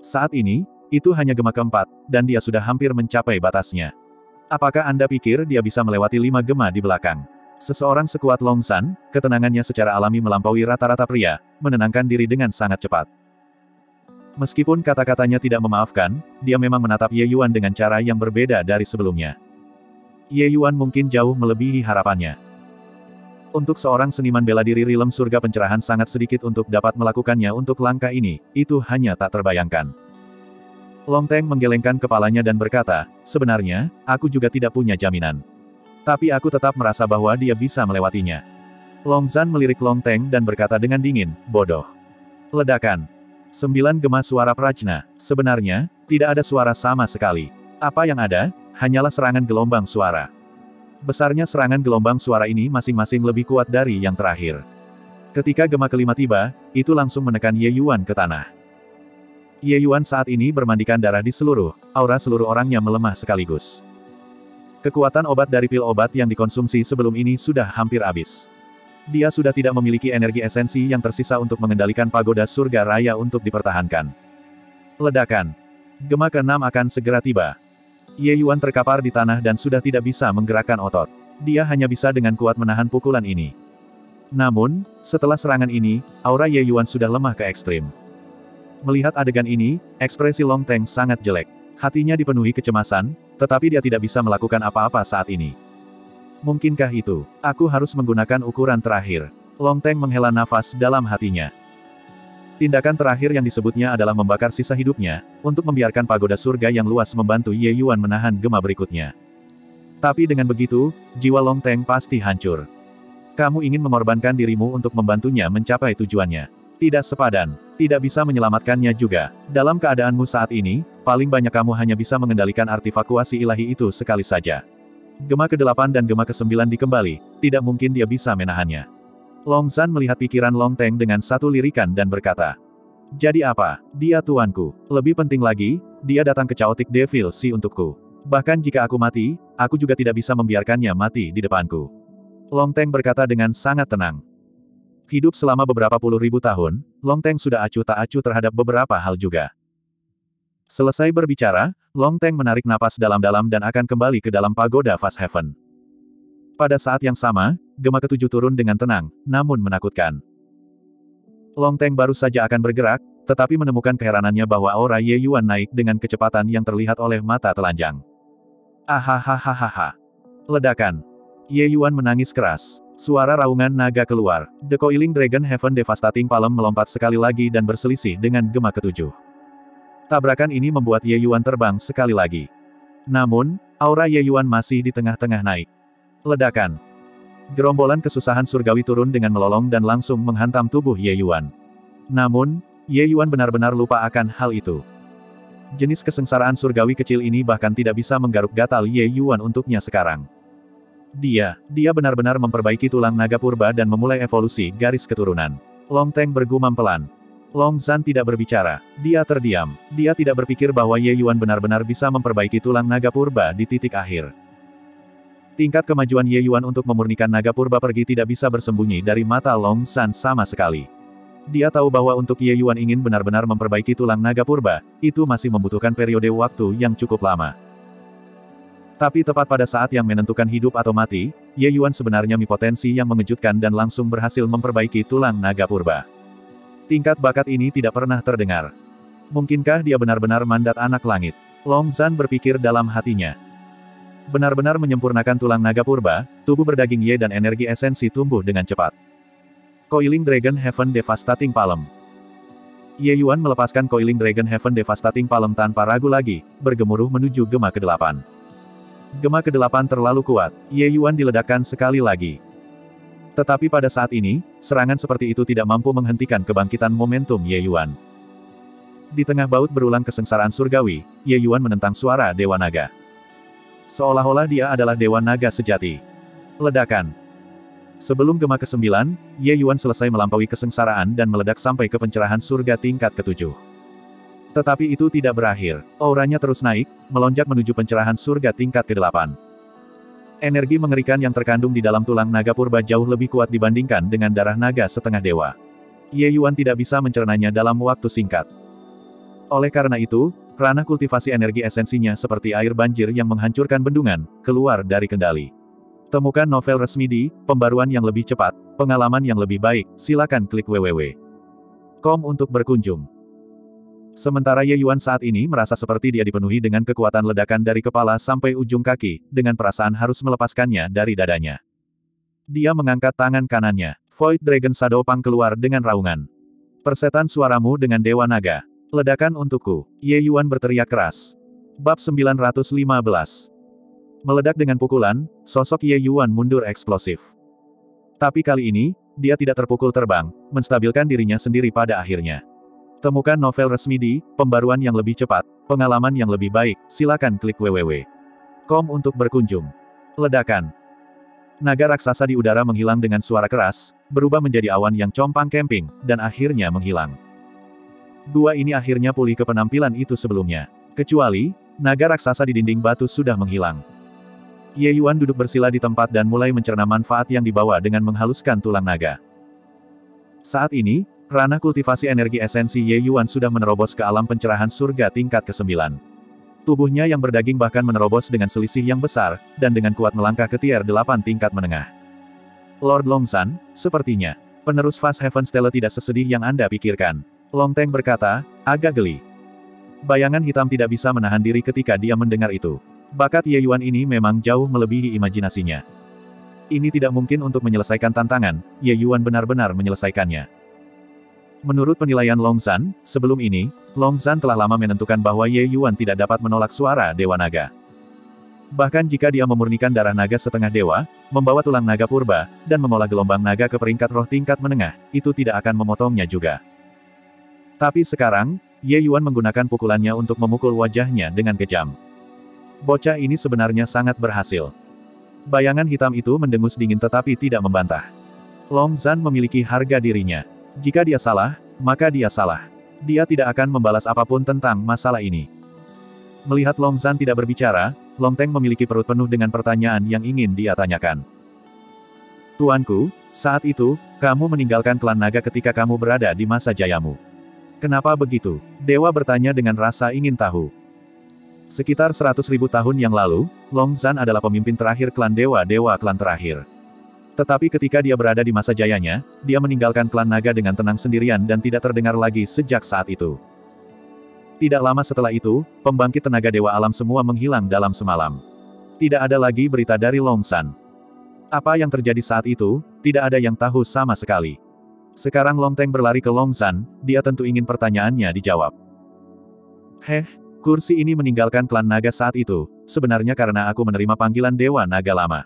Saat ini, itu hanya gema keempat, dan dia sudah hampir mencapai batasnya. Apakah Anda pikir dia bisa melewati lima gema di belakang? Seseorang sekuat Long San, ketenangannya secara alami melampaui rata-rata pria, menenangkan diri dengan sangat cepat. Meskipun kata-katanya tidak memaafkan, dia memang menatap Ye Yuan dengan cara yang berbeda dari sebelumnya. Ye Yuan mungkin jauh melebihi harapannya. Untuk seorang seniman bela diri rilem surga pencerahan sangat sedikit untuk dapat melakukannya untuk langkah ini, itu hanya tak terbayangkan. Long Teng menggelengkan kepalanya dan berkata, sebenarnya, aku juga tidak punya jaminan. Tapi aku tetap merasa bahwa dia bisa melewatinya. Long Zhan melirik Long Teng dan berkata dengan dingin, bodoh. Ledakan. Sembilan gema suara prajna. Sebenarnya, tidak ada suara sama sekali. Apa yang ada, hanyalah serangan gelombang suara. Besarnya serangan gelombang suara ini masing-masing lebih kuat dari yang terakhir. Ketika gema kelima tiba, itu langsung menekan Ye Yuan ke tanah. Ye Yuan saat ini bermandikan darah di seluruh, aura seluruh orangnya melemah sekaligus. Kekuatan obat dari pil obat yang dikonsumsi sebelum ini sudah hampir habis. Dia sudah tidak memiliki energi esensi yang tersisa untuk mengendalikan pagoda surga raya untuk dipertahankan. Ledakan. Gema ke-6 akan segera tiba. Ye Yuan terkapar di tanah dan sudah tidak bisa menggerakkan otot. Dia hanya bisa dengan kuat menahan pukulan ini. Namun, setelah serangan ini, aura Ye Yuan sudah lemah ke ekstrim. Melihat adegan ini, ekspresi Long Teng sangat jelek. Hatinya dipenuhi kecemasan, tetapi dia tidak bisa melakukan apa-apa saat ini. Mungkinkah itu? Aku harus menggunakan ukuran terakhir. Long Teng menghela nafas dalam hatinya. Tindakan terakhir yang disebutnya adalah membakar sisa hidupnya, untuk membiarkan pagoda surga yang luas membantu Ye Yuan menahan gema berikutnya. Tapi dengan begitu, jiwa Long Teng pasti hancur. Kamu ingin mengorbankan dirimu untuk membantunya mencapai tujuannya. Tidak sepadan, tidak bisa menyelamatkannya juga. Dalam keadaanmu saat ini, paling banyak kamu hanya bisa mengendalikan artifakuasi ilahi itu sekali saja. Gema ke-8 dan gema ke-9 dikembali, tidak mungkin dia bisa menahannya. Long Zan melihat pikiran Long Teng dengan satu lirikan dan berkata, Jadi apa, dia tuanku. Lebih penting lagi, dia datang ke Chaotic Devil Si untukku. Bahkan jika aku mati, aku juga tidak bisa membiarkannya mati di depanku. Long Teng berkata dengan sangat tenang. Hidup selama beberapa puluh ribu tahun, Long Teng sudah acuh tak acuh terhadap beberapa hal juga. Selesai berbicara, Long Teng menarik napas dalam-dalam dan akan kembali ke dalam pagoda Fast Heaven. Pada saat yang sama, gema ketujuh turun dengan tenang, namun menakutkan. Long Teng baru saja akan bergerak, tetapi menemukan keheranannya bahwa aura Ye Yuan naik dengan kecepatan yang terlihat oleh mata telanjang. Ahahaha. Ledakan. Ye Yuan menangis keras. Suara raungan naga keluar. The Coiling Dragon Heaven Devastating Palm melompat sekali lagi dan berselisih dengan gema ketujuh. Tabrakan ini membuat Ye Yuan terbang sekali lagi. Namun, aura Ye Yuan masih di tengah-tengah naik. Ledakan. Gerombolan kesusahan surgawi turun dengan melolong dan langsung menghantam tubuh Ye Yuan. Namun, Ye Yuan benar-benar lupa akan hal itu. Jenis kesengsaraan surgawi kecil ini bahkan tidak bisa menggaruk gatal Ye Yuan untuknya sekarang. Dia, dia benar-benar memperbaiki tulang naga purba dan memulai evolusi garis keturunan. Long Teng bergumam pelan. Long Zan tidak berbicara. Dia terdiam. Dia tidak berpikir bahwa Ye Yuan benar-benar bisa memperbaiki tulang naga purba di titik akhir. Tingkat kemajuan Ye Yuan untuk memurnikan naga purba pergi tidak bisa bersembunyi dari mata Long San sama sekali. Dia tahu bahwa untuk Ye Yuan ingin benar-benar memperbaiki tulang naga purba, itu masih membutuhkan periode waktu yang cukup lama. Tapi tepat pada saat yang menentukan hidup atau mati, Ye Yuan sebenarnya mi potensi yang mengejutkan dan langsung berhasil memperbaiki tulang naga purba. Tingkat bakat ini tidak pernah terdengar. Mungkinkah dia benar-benar mandat anak langit? Long Zan berpikir dalam hatinya. Benar-benar menyempurnakan tulang naga purba, tubuh berdaging Ye dan energi esensi tumbuh dengan cepat. Coiling Dragon Heaven Devastating Palm Ye Yuan melepaskan Coiling Dragon Heaven Devastating Palm tanpa ragu lagi, bergemuruh menuju gema ke-8. Gema ke-8 terlalu kuat, Ye Yuan diledakkan sekali lagi. Tetapi pada saat ini, serangan seperti itu tidak mampu menghentikan kebangkitan momentum Ye Yuan. Di tengah baut berulang kesengsaraan surgawi, Ye Yuan menentang suara Dewa Naga. Seolah-olah dia adalah Dewa Naga sejati. Ledakan. Sebelum gema ke-9, Ye Yuan selesai melampaui kesengsaraan dan meledak sampai ke pencerahan surga tingkat ketujuh. Tetapi itu tidak berakhir. Auranya terus naik, melonjak menuju pencerahan surga tingkat ke-8. Energi mengerikan yang terkandung di dalam tulang naga purba jauh lebih kuat dibandingkan dengan darah naga setengah dewa. Ye Yuan tidak bisa mencernanya dalam waktu singkat. Oleh karena itu, ranah kultivasi energi esensinya seperti air banjir yang menghancurkan bendungan, keluar dari kendali. Temukan novel resmi di Pembaruan yang lebih cepat, pengalaman yang lebih baik, silakan klik www.com untuk berkunjung. Sementara Ye Yuan saat ini merasa seperti dia dipenuhi dengan kekuatan ledakan dari kepala sampai ujung kaki, dengan perasaan harus melepaskannya dari dadanya. Dia mengangkat tangan kanannya. Void Dragon Shadow Pang keluar dengan raungan. Persetan suaramu dengan Dewa Naga. Ledakan untukku. Ye Yuan berteriak keras. Bab 915. Meledak dengan pukulan, sosok Ye Yuan mundur eksplosif. Tapi kali ini, dia tidak terpukul terbang, menstabilkan dirinya sendiri pada akhirnya. Temukan novel resmi di Pembaruan yang lebih cepat, pengalaman yang lebih baik, silakan klik www.com untuk berkunjung. Ledakan. Naga raksasa di udara menghilang dengan suara keras, berubah menjadi awan yang compang camping, dan akhirnya menghilang. Gua ini akhirnya pulih ke penampilan itu sebelumnya. Kecuali, naga raksasa di dinding batu sudah menghilang. Ye Yuan duduk bersila di tempat dan mulai mencerna manfaat yang dibawa dengan menghaluskan tulang naga. Saat ini, ranah kultivasi energi esensi Ye Yuan sudah menerobos ke alam pencerahan surga tingkat ke-9. Tubuhnya yang berdaging bahkan menerobos dengan selisih yang besar, dan dengan kuat melangkah ke tier 8 tingkat menengah. Lord Longsan, sepertinya, penerus Fast Heaven Stella tidak sesedih yang Anda pikirkan. Long Teng berkata, agak geli. Bayangan hitam tidak bisa menahan diri ketika dia mendengar itu. Bakat Ye Yuan ini memang jauh melebihi imajinasinya. Ini tidak mungkin untuk menyelesaikan tantangan, Ye Yuan benar-benar menyelesaikannya. Menurut penilaian Long Zan, sebelum ini, Long Zan telah lama menentukan bahwa Ye Yuan tidak dapat menolak suara Dewa Naga. Bahkan jika dia memurnikan darah naga setengah dewa, membawa tulang naga purba, dan mengolah gelombang naga ke peringkat roh tingkat menengah, itu tidak akan memotongnya juga. Tapi sekarang, Ye Yuan menggunakan pukulannya untuk memukul wajahnya dengan kejam. Bocah ini sebenarnya sangat berhasil. Bayangan hitam itu mendengus dingin tetapi tidak membantah. Long Zan memiliki harga dirinya. Jika dia salah, maka dia salah. Dia tidak akan membalas apa pun tentang masalah ini. Melihat Long Zan tidak berbicara, Long Teng memiliki perut penuh dengan pertanyaan yang ingin dia tanyakan. Tuanku, saat itu, kamu meninggalkan klan naga ketika kamu berada di masa jayamu. Kenapa begitu? Dewa bertanya dengan rasa ingin tahu. Sekitar seratus ribu tahun yang lalu, Long Zan adalah pemimpin terakhir klan dewa-dewa klan terakhir. Tetapi ketika dia berada di masa jayanya, dia meninggalkan klan naga dengan tenang sendirian dan tidak terdengar lagi sejak saat itu. Tidak lama setelah itu, pembangkit tenaga dewa alam semua menghilang dalam semalam. Tidak ada lagi berita dari Longsan. Apa yang terjadi saat itu, tidak ada yang tahu sama sekali. Sekarang Long Teng berlari ke Longsan, dia tentu ingin pertanyaannya dijawab. Heh, kursi ini meninggalkan klan naga saat itu, sebenarnya karena aku menerima panggilan dewa naga lama.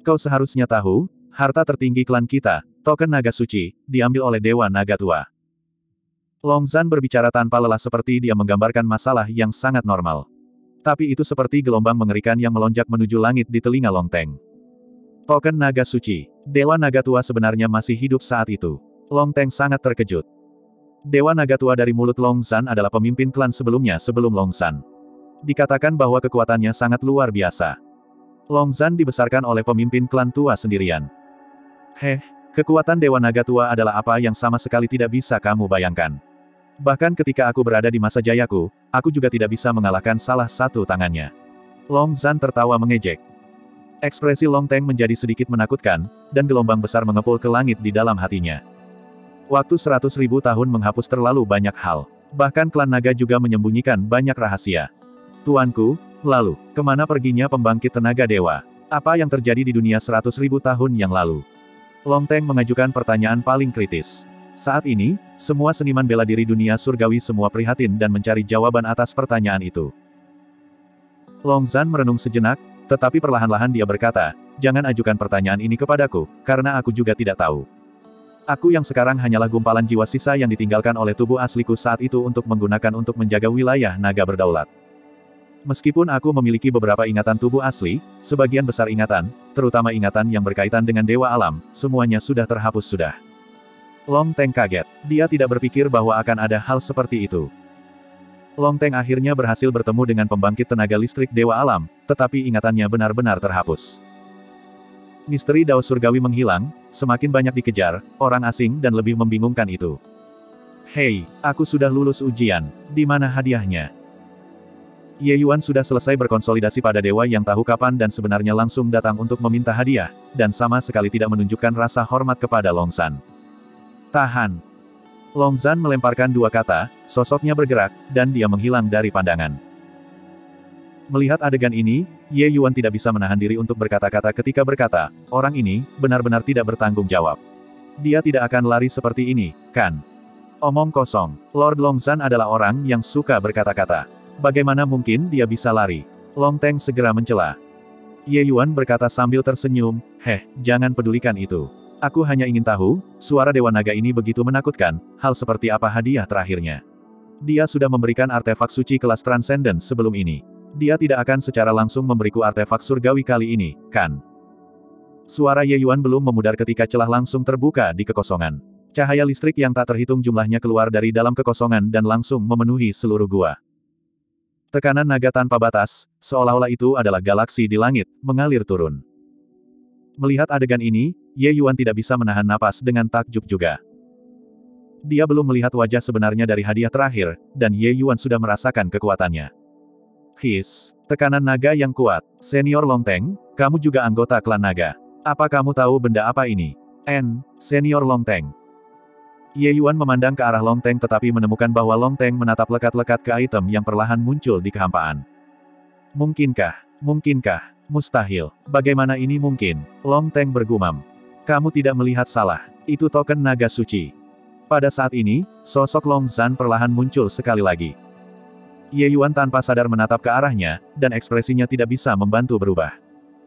Kau seharusnya tahu, Harta tertinggi klan kita, token naga suci, diambil oleh Dewa Naga Tua. Long Zan berbicara tanpa lelah seperti dia menggambarkan masalah yang sangat normal. Tapi itu seperti gelombang mengerikan yang melonjak menuju langit di telinga Long Teng. Token naga suci, Dewa Naga Tua sebenarnya masih hidup saat itu. Long Teng sangat terkejut. Dewa Naga Tua dari mulut Long Zan adalah pemimpin klan sebelumnya sebelum Long Zan. Dikatakan bahwa kekuatannya sangat luar biasa. Long Zan dibesarkan oleh pemimpin klan tua sendirian. Heh, kekuatan Dewa Naga Tua adalah apa yang sama sekali tidak bisa kamu bayangkan. Bahkan ketika aku berada di masa jayaku, aku juga tidak bisa mengalahkan salah satu tangannya. Long Zan tertawa mengejek. Ekspresi Long Teng menjadi sedikit menakutkan, dan gelombang besar mengepul ke langit di dalam hatinya. Waktu seratus ribu tahun menghapus terlalu banyak hal. Bahkan klan naga juga menyembunyikan banyak rahasia. Tuanku, lalu, ke mana perginya pembangkit tenaga dewa? Apa yang terjadi di dunia seratus ribu tahun yang lalu? Long Teng mengajukan pertanyaan paling kritis. Saat ini, semua seniman bela diri dunia surgawi semua prihatin dan mencari jawaban atas pertanyaan itu. Long Zan merenung sejenak, tetapi perlahan-lahan dia berkata, jangan ajukan pertanyaan ini kepadaku, karena aku juga tidak tahu. Aku yang sekarang hanyalah gumpalan jiwa sisa yang ditinggalkan oleh tubuh asliku saat itu untuk menggunakan untuk menjaga wilayah naga berdaulat. Meskipun aku memiliki beberapa ingatan tubuh asli, sebagian besar ingatan, terutama ingatan yang berkaitan dengan dewa alam, semuanya sudah terhapus sudah. Long Teng kaget. Dia tidak berpikir bahwa akan ada hal seperti itu. Long Teng akhirnya berhasil bertemu dengan pembangkit tenaga listrik dewa alam, tetapi ingatannya benar-benar terhapus. Misteri Dao Surgawi menghilang, semakin banyak dikejar, orang asing dan lebih membingungkan itu. Hei, aku sudah lulus ujian, di mana hadiahnya? Ye Yuan sudah selesai berkonsolidasi pada dewa yang tahu kapan dan sebenarnya langsung datang untuk meminta hadiah, dan sama sekali tidak menunjukkan rasa hormat kepada Long San. Tahan. Long Zan melemparkan dua kata, sosoknya bergerak, dan dia menghilang dari pandangan. Melihat adegan ini, Ye Yuan tidak bisa menahan diri untuk berkata-kata ketika berkata, orang ini, benar-benar tidak bertanggung jawab. Dia tidak akan lari seperti ini, kan? Omong kosong, Lord Long Zan adalah orang yang suka berkata-kata. Bagaimana mungkin dia bisa lari? Long Teng segera mencela. Ye Yuan berkata sambil tersenyum, Heh, jangan pedulikan itu. Aku hanya ingin tahu, suara Dewa Naga ini begitu menakutkan, hal seperti apa hadiah terakhirnya. Dia sudah memberikan artefak suci kelas transenden sebelum ini. Dia tidak akan secara langsung memberiku artefak surgawi kali ini, kan? Suara Ye Yuan belum memudar ketika celah langsung terbuka di kekosongan. Cahaya listrik yang tak terhitung jumlahnya keluar dari dalam kekosongan dan langsung memenuhi seluruh gua. Tekanan naga tanpa batas, seolah-olah itu adalah galaksi di langit, mengalir turun. Melihat adegan ini, Ye Yuan tidak bisa menahan napas dengan takjub juga. Dia belum melihat wajah sebenarnya dari hadiah terakhir, dan Ye Yuan sudah merasakan kekuatannya. His, tekanan naga yang kuat. Senior Longteng, kamu juga anggota klan naga. Apa kamu tahu benda apa ini? N, Senior Longteng. Ye Yuan memandang ke arah Longteng tetapi menemukan bahwa Longteng menatap lekat-lekat ke item yang perlahan muncul di kehampaan. Mungkinkah? Mungkinkah? Mustahil. Bagaimana ini mungkin? Longteng bergumam. Kamu tidak melihat salah. Itu token naga suci. Pada saat ini, sosok Long Zan perlahan muncul sekali lagi. Ye Yuan tanpa sadar menatap ke arahnya, dan ekspresinya tidak bisa membantu berubah.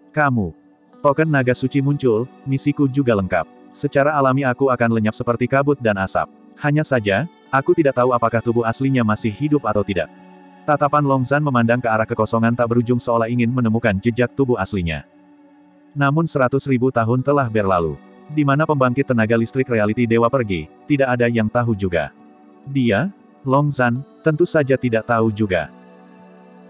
Kamu. Token naga suci muncul, misiku juga lengkap. Secara alami aku akan lenyap seperti kabut dan asap. Hanya saja, aku tidak tahu apakah tubuh aslinya masih hidup atau tidak. Tatapan Longzan memandang ke arah kekosongan tak berujung seolah ingin menemukan jejak tubuh aslinya. Namun seratus ribu tahun telah berlalu. Di mana pembangkit tenaga listrik reality dewa pergi, tidak ada yang tahu juga. Dia, Longzan, tentu saja tidak tahu juga.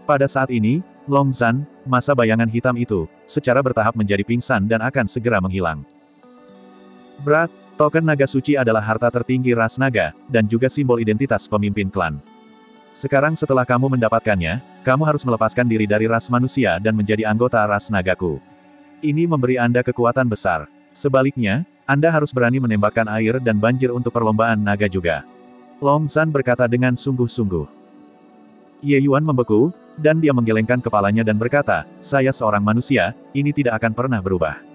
Pada saat ini, Longzan, masa bayangan hitam itu, secara bertahap menjadi pingsan dan akan segera menghilang. Berat, token naga suci adalah harta tertinggi ras naga, dan juga simbol identitas pemimpin klan. Sekarang setelah kamu mendapatkannya, kamu harus melepaskan diri dari ras manusia dan menjadi anggota ras nagaku. Ini memberi Anda kekuatan besar. Sebaliknya, Anda harus berani menembakkan air dan banjir untuk perlombaan naga juga. Long Zan berkata dengan sungguh-sungguh. Ye Yuan membeku, dan dia menggelengkan kepalanya dan berkata, saya seorang manusia, ini tidak akan pernah berubah.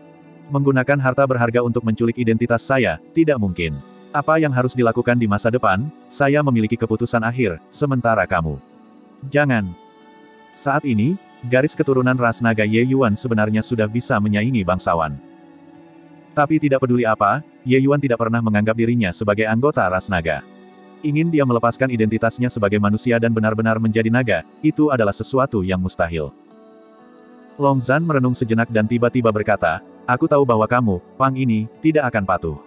Menggunakan harta berharga untuk menculik identitas saya, tidak mungkin. Apa yang harus dilakukan di masa depan, saya memiliki keputusan akhir, sementara kamu. Jangan. Saat ini, garis keturunan ras naga Ye Yuan sebenarnya sudah bisa menyaingi bangsawan. Tapi tidak peduli apa, Ye Yuan tidak pernah menganggap dirinya sebagai anggota ras naga. Ingin dia melepaskan identitasnya sebagai manusia dan benar-benar menjadi naga, itu adalah sesuatu yang mustahil. Long Zan merenung sejenak dan tiba-tiba berkata, Aku tahu bahwa kamu, Pang ini, tidak akan patuh.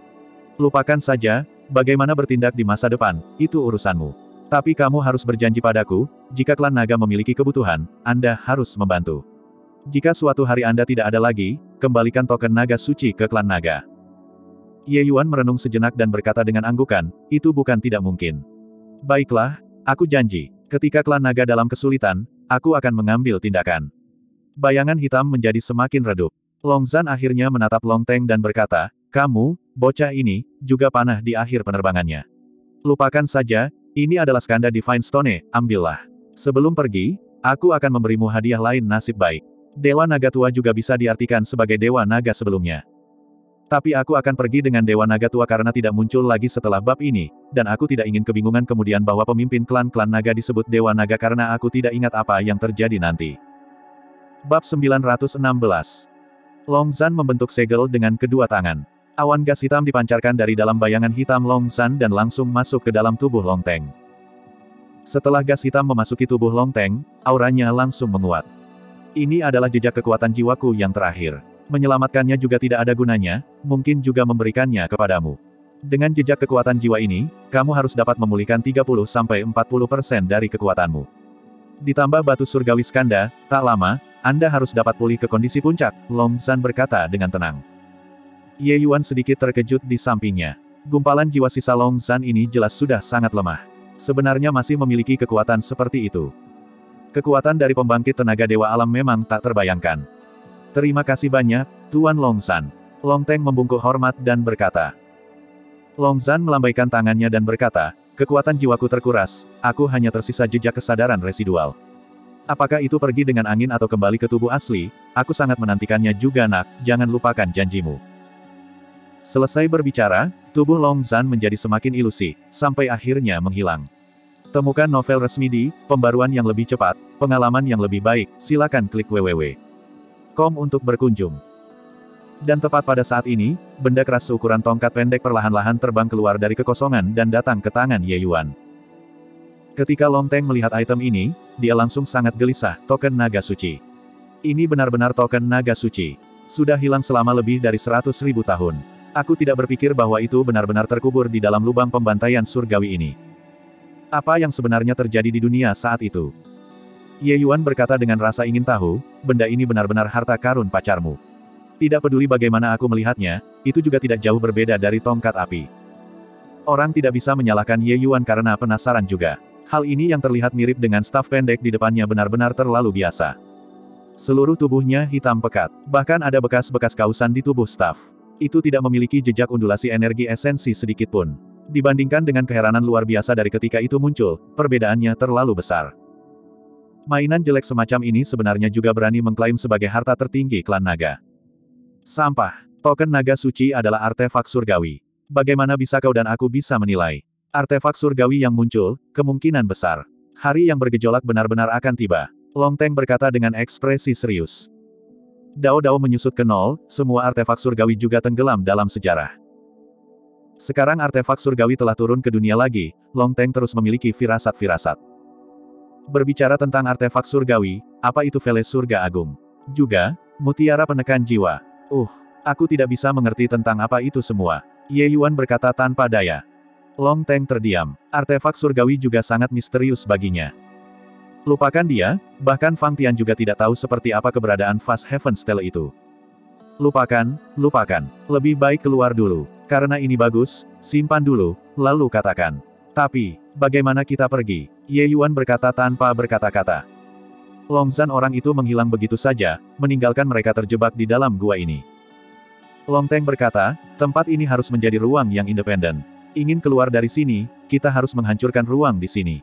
Lupakan saja, bagaimana bertindak di masa depan, itu urusanmu. Tapi kamu harus berjanji padaku, jika klan naga memiliki kebutuhan, Anda harus membantu. Jika suatu hari Anda tidak ada lagi, kembalikan token naga suci ke klan naga. Ye Yuan merenung sejenak dan berkata dengan anggukan, itu bukan tidak mungkin. Baiklah, aku janji, ketika klan naga dalam kesulitan, aku akan mengambil tindakan. Bayangan hitam menjadi semakin redup. Long Zan akhirnya menatap Long Teng dan berkata, kamu, bocah ini, juga panah di akhir penerbangannya. Lupakan saja, ini adalah skanda Divine Stone, ambillah. Sebelum pergi, aku akan memberimu hadiah lain nasib baik. Dewa Naga Tua juga bisa diartikan sebagai Dewa Naga sebelumnya. Tapi aku akan pergi dengan Dewa Naga Tua karena tidak muncul lagi setelah bab ini, dan aku tidak ingin kebingungan kemudian bahwa pemimpin klan-klan naga disebut Dewa Naga karena aku tidak ingat apa yang terjadi nanti. Bab 916 Long Zan membentuk segel dengan kedua tangan. Awan gas hitam dipancarkan dari dalam bayangan hitam Long Zan dan langsung masuk ke dalam tubuh Long Teng. Setelah gas hitam memasuki tubuh Long Teng, auranya langsung menguat. Ini adalah jejak kekuatan jiwaku yang terakhir. Menyelamatkannya juga tidak ada gunanya, mungkin juga memberikannya kepadamu. Dengan jejak kekuatan jiwa ini, kamu harus dapat memulihkan 30-40% dari kekuatanmu. Ditambah batu surgawi skanda, tak lama, anda harus dapat pulih ke kondisi puncak, Long Zan berkata dengan tenang. Ye Yuan sedikit terkejut di sampingnya. Gumpalan jiwa sisa Long Zan ini jelas sudah sangat lemah. Sebenarnya masih memiliki kekuatan seperti itu. Kekuatan dari pembangkit tenaga dewa alam memang tak terbayangkan. Terima kasih banyak, Tuan Long Zan. Long Teng membungkuk hormat dan berkata. Long Zan melambaikan tangannya dan berkata, kekuatan jiwaku terkuras, aku hanya tersisa jejak kesadaran residual. Apakah itu pergi dengan angin atau kembali ke tubuh asli, aku sangat menantikannya juga nak, jangan lupakan janjimu. Selesai berbicara, tubuh Long Zan menjadi semakin ilusi, sampai akhirnya menghilang. Temukan novel resmi di pembaruan yang lebih cepat, pengalaman yang lebih baik, silakan klik www.com untuk berkunjung. Dan tepat pada saat ini, benda keras seukuran tongkat pendek perlahan-lahan terbang keluar dari kekosongan dan datang ke tangan Ye Yuan. Ketika Long Teng melihat item ini, dia langsung sangat gelisah, token naga suci. Ini benar-benar token naga suci. Sudah hilang selama lebih dari seratus ribu tahun. Aku tidak berpikir bahwa itu benar-benar terkubur di dalam lubang pembantaian surgawi ini. Apa yang sebenarnya terjadi di dunia saat itu? Ye Yuan berkata dengan rasa ingin tahu, benda ini benar-benar harta karun pacarmu. Tidak peduli bagaimana aku melihatnya, itu juga tidak jauh berbeda dari tongkat api. Orang tidak bisa menyalahkan Ye Yuan karena penasaran juga. Hal ini yang terlihat mirip dengan staf pendek di depannya benar-benar terlalu biasa. Seluruh tubuhnya hitam pekat, bahkan ada bekas-bekas kausan di tubuh staf. Itu tidak memiliki jejak undulasi energi esensi sedikit pun. Dibandingkan dengan keheranan luar biasa dari ketika itu muncul, perbedaannya terlalu besar. Mainan jelek semacam ini sebenarnya juga berani mengklaim sebagai harta tertinggi klan naga. Sampah. Token naga suci adalah artefak surgawi. Bagaimana bisa kau dan aku bisa menilai? Artefak surgawi yang muncul, kemungkinan besar. Hari yang bergejolak benar-benar akan tiba. Long Teng berkata dengan ekspresi serius. Dao-dao menyusut ke nol, semua artefak surgawi juga tenggelam dalam sejarah. Sekarang artefak surgawi telah turun ke dunia lagi, Long Teng terus memiliki firasat-firasat. Berbicara tentang artefak surgawi, apa itu Veles Surga Agung? Juga, mutiara penekan jiwa. Uh, Aku tidak bisa mengerti tentang apa itu semua. Ye Yuan berkata tanpa daya. Long Teng terdiam. Artefak surgawi juga sangat misterius baginya. Lupakan dia, bahkan Fang Tian juga tidak tahu seperti apa keberadaan Fast Heaven Stele itu. Lupakan, lupakan. Lebih baik keluar dulu. Karena ini bagus, simpan dulu, lalu katakan. Tapi, bagaimana kita pergi? Ye Yuan berkata tanpa berkata-kata. Long Zan orang itu menghilang begitu saja, meninggalkan mereka terjebak di dalam gua ini. Long Teng berkata, tempat ini harus menjadi ruang yang independen. Ingin keluar dari sini, kita harus menghancurkan ruang di sini.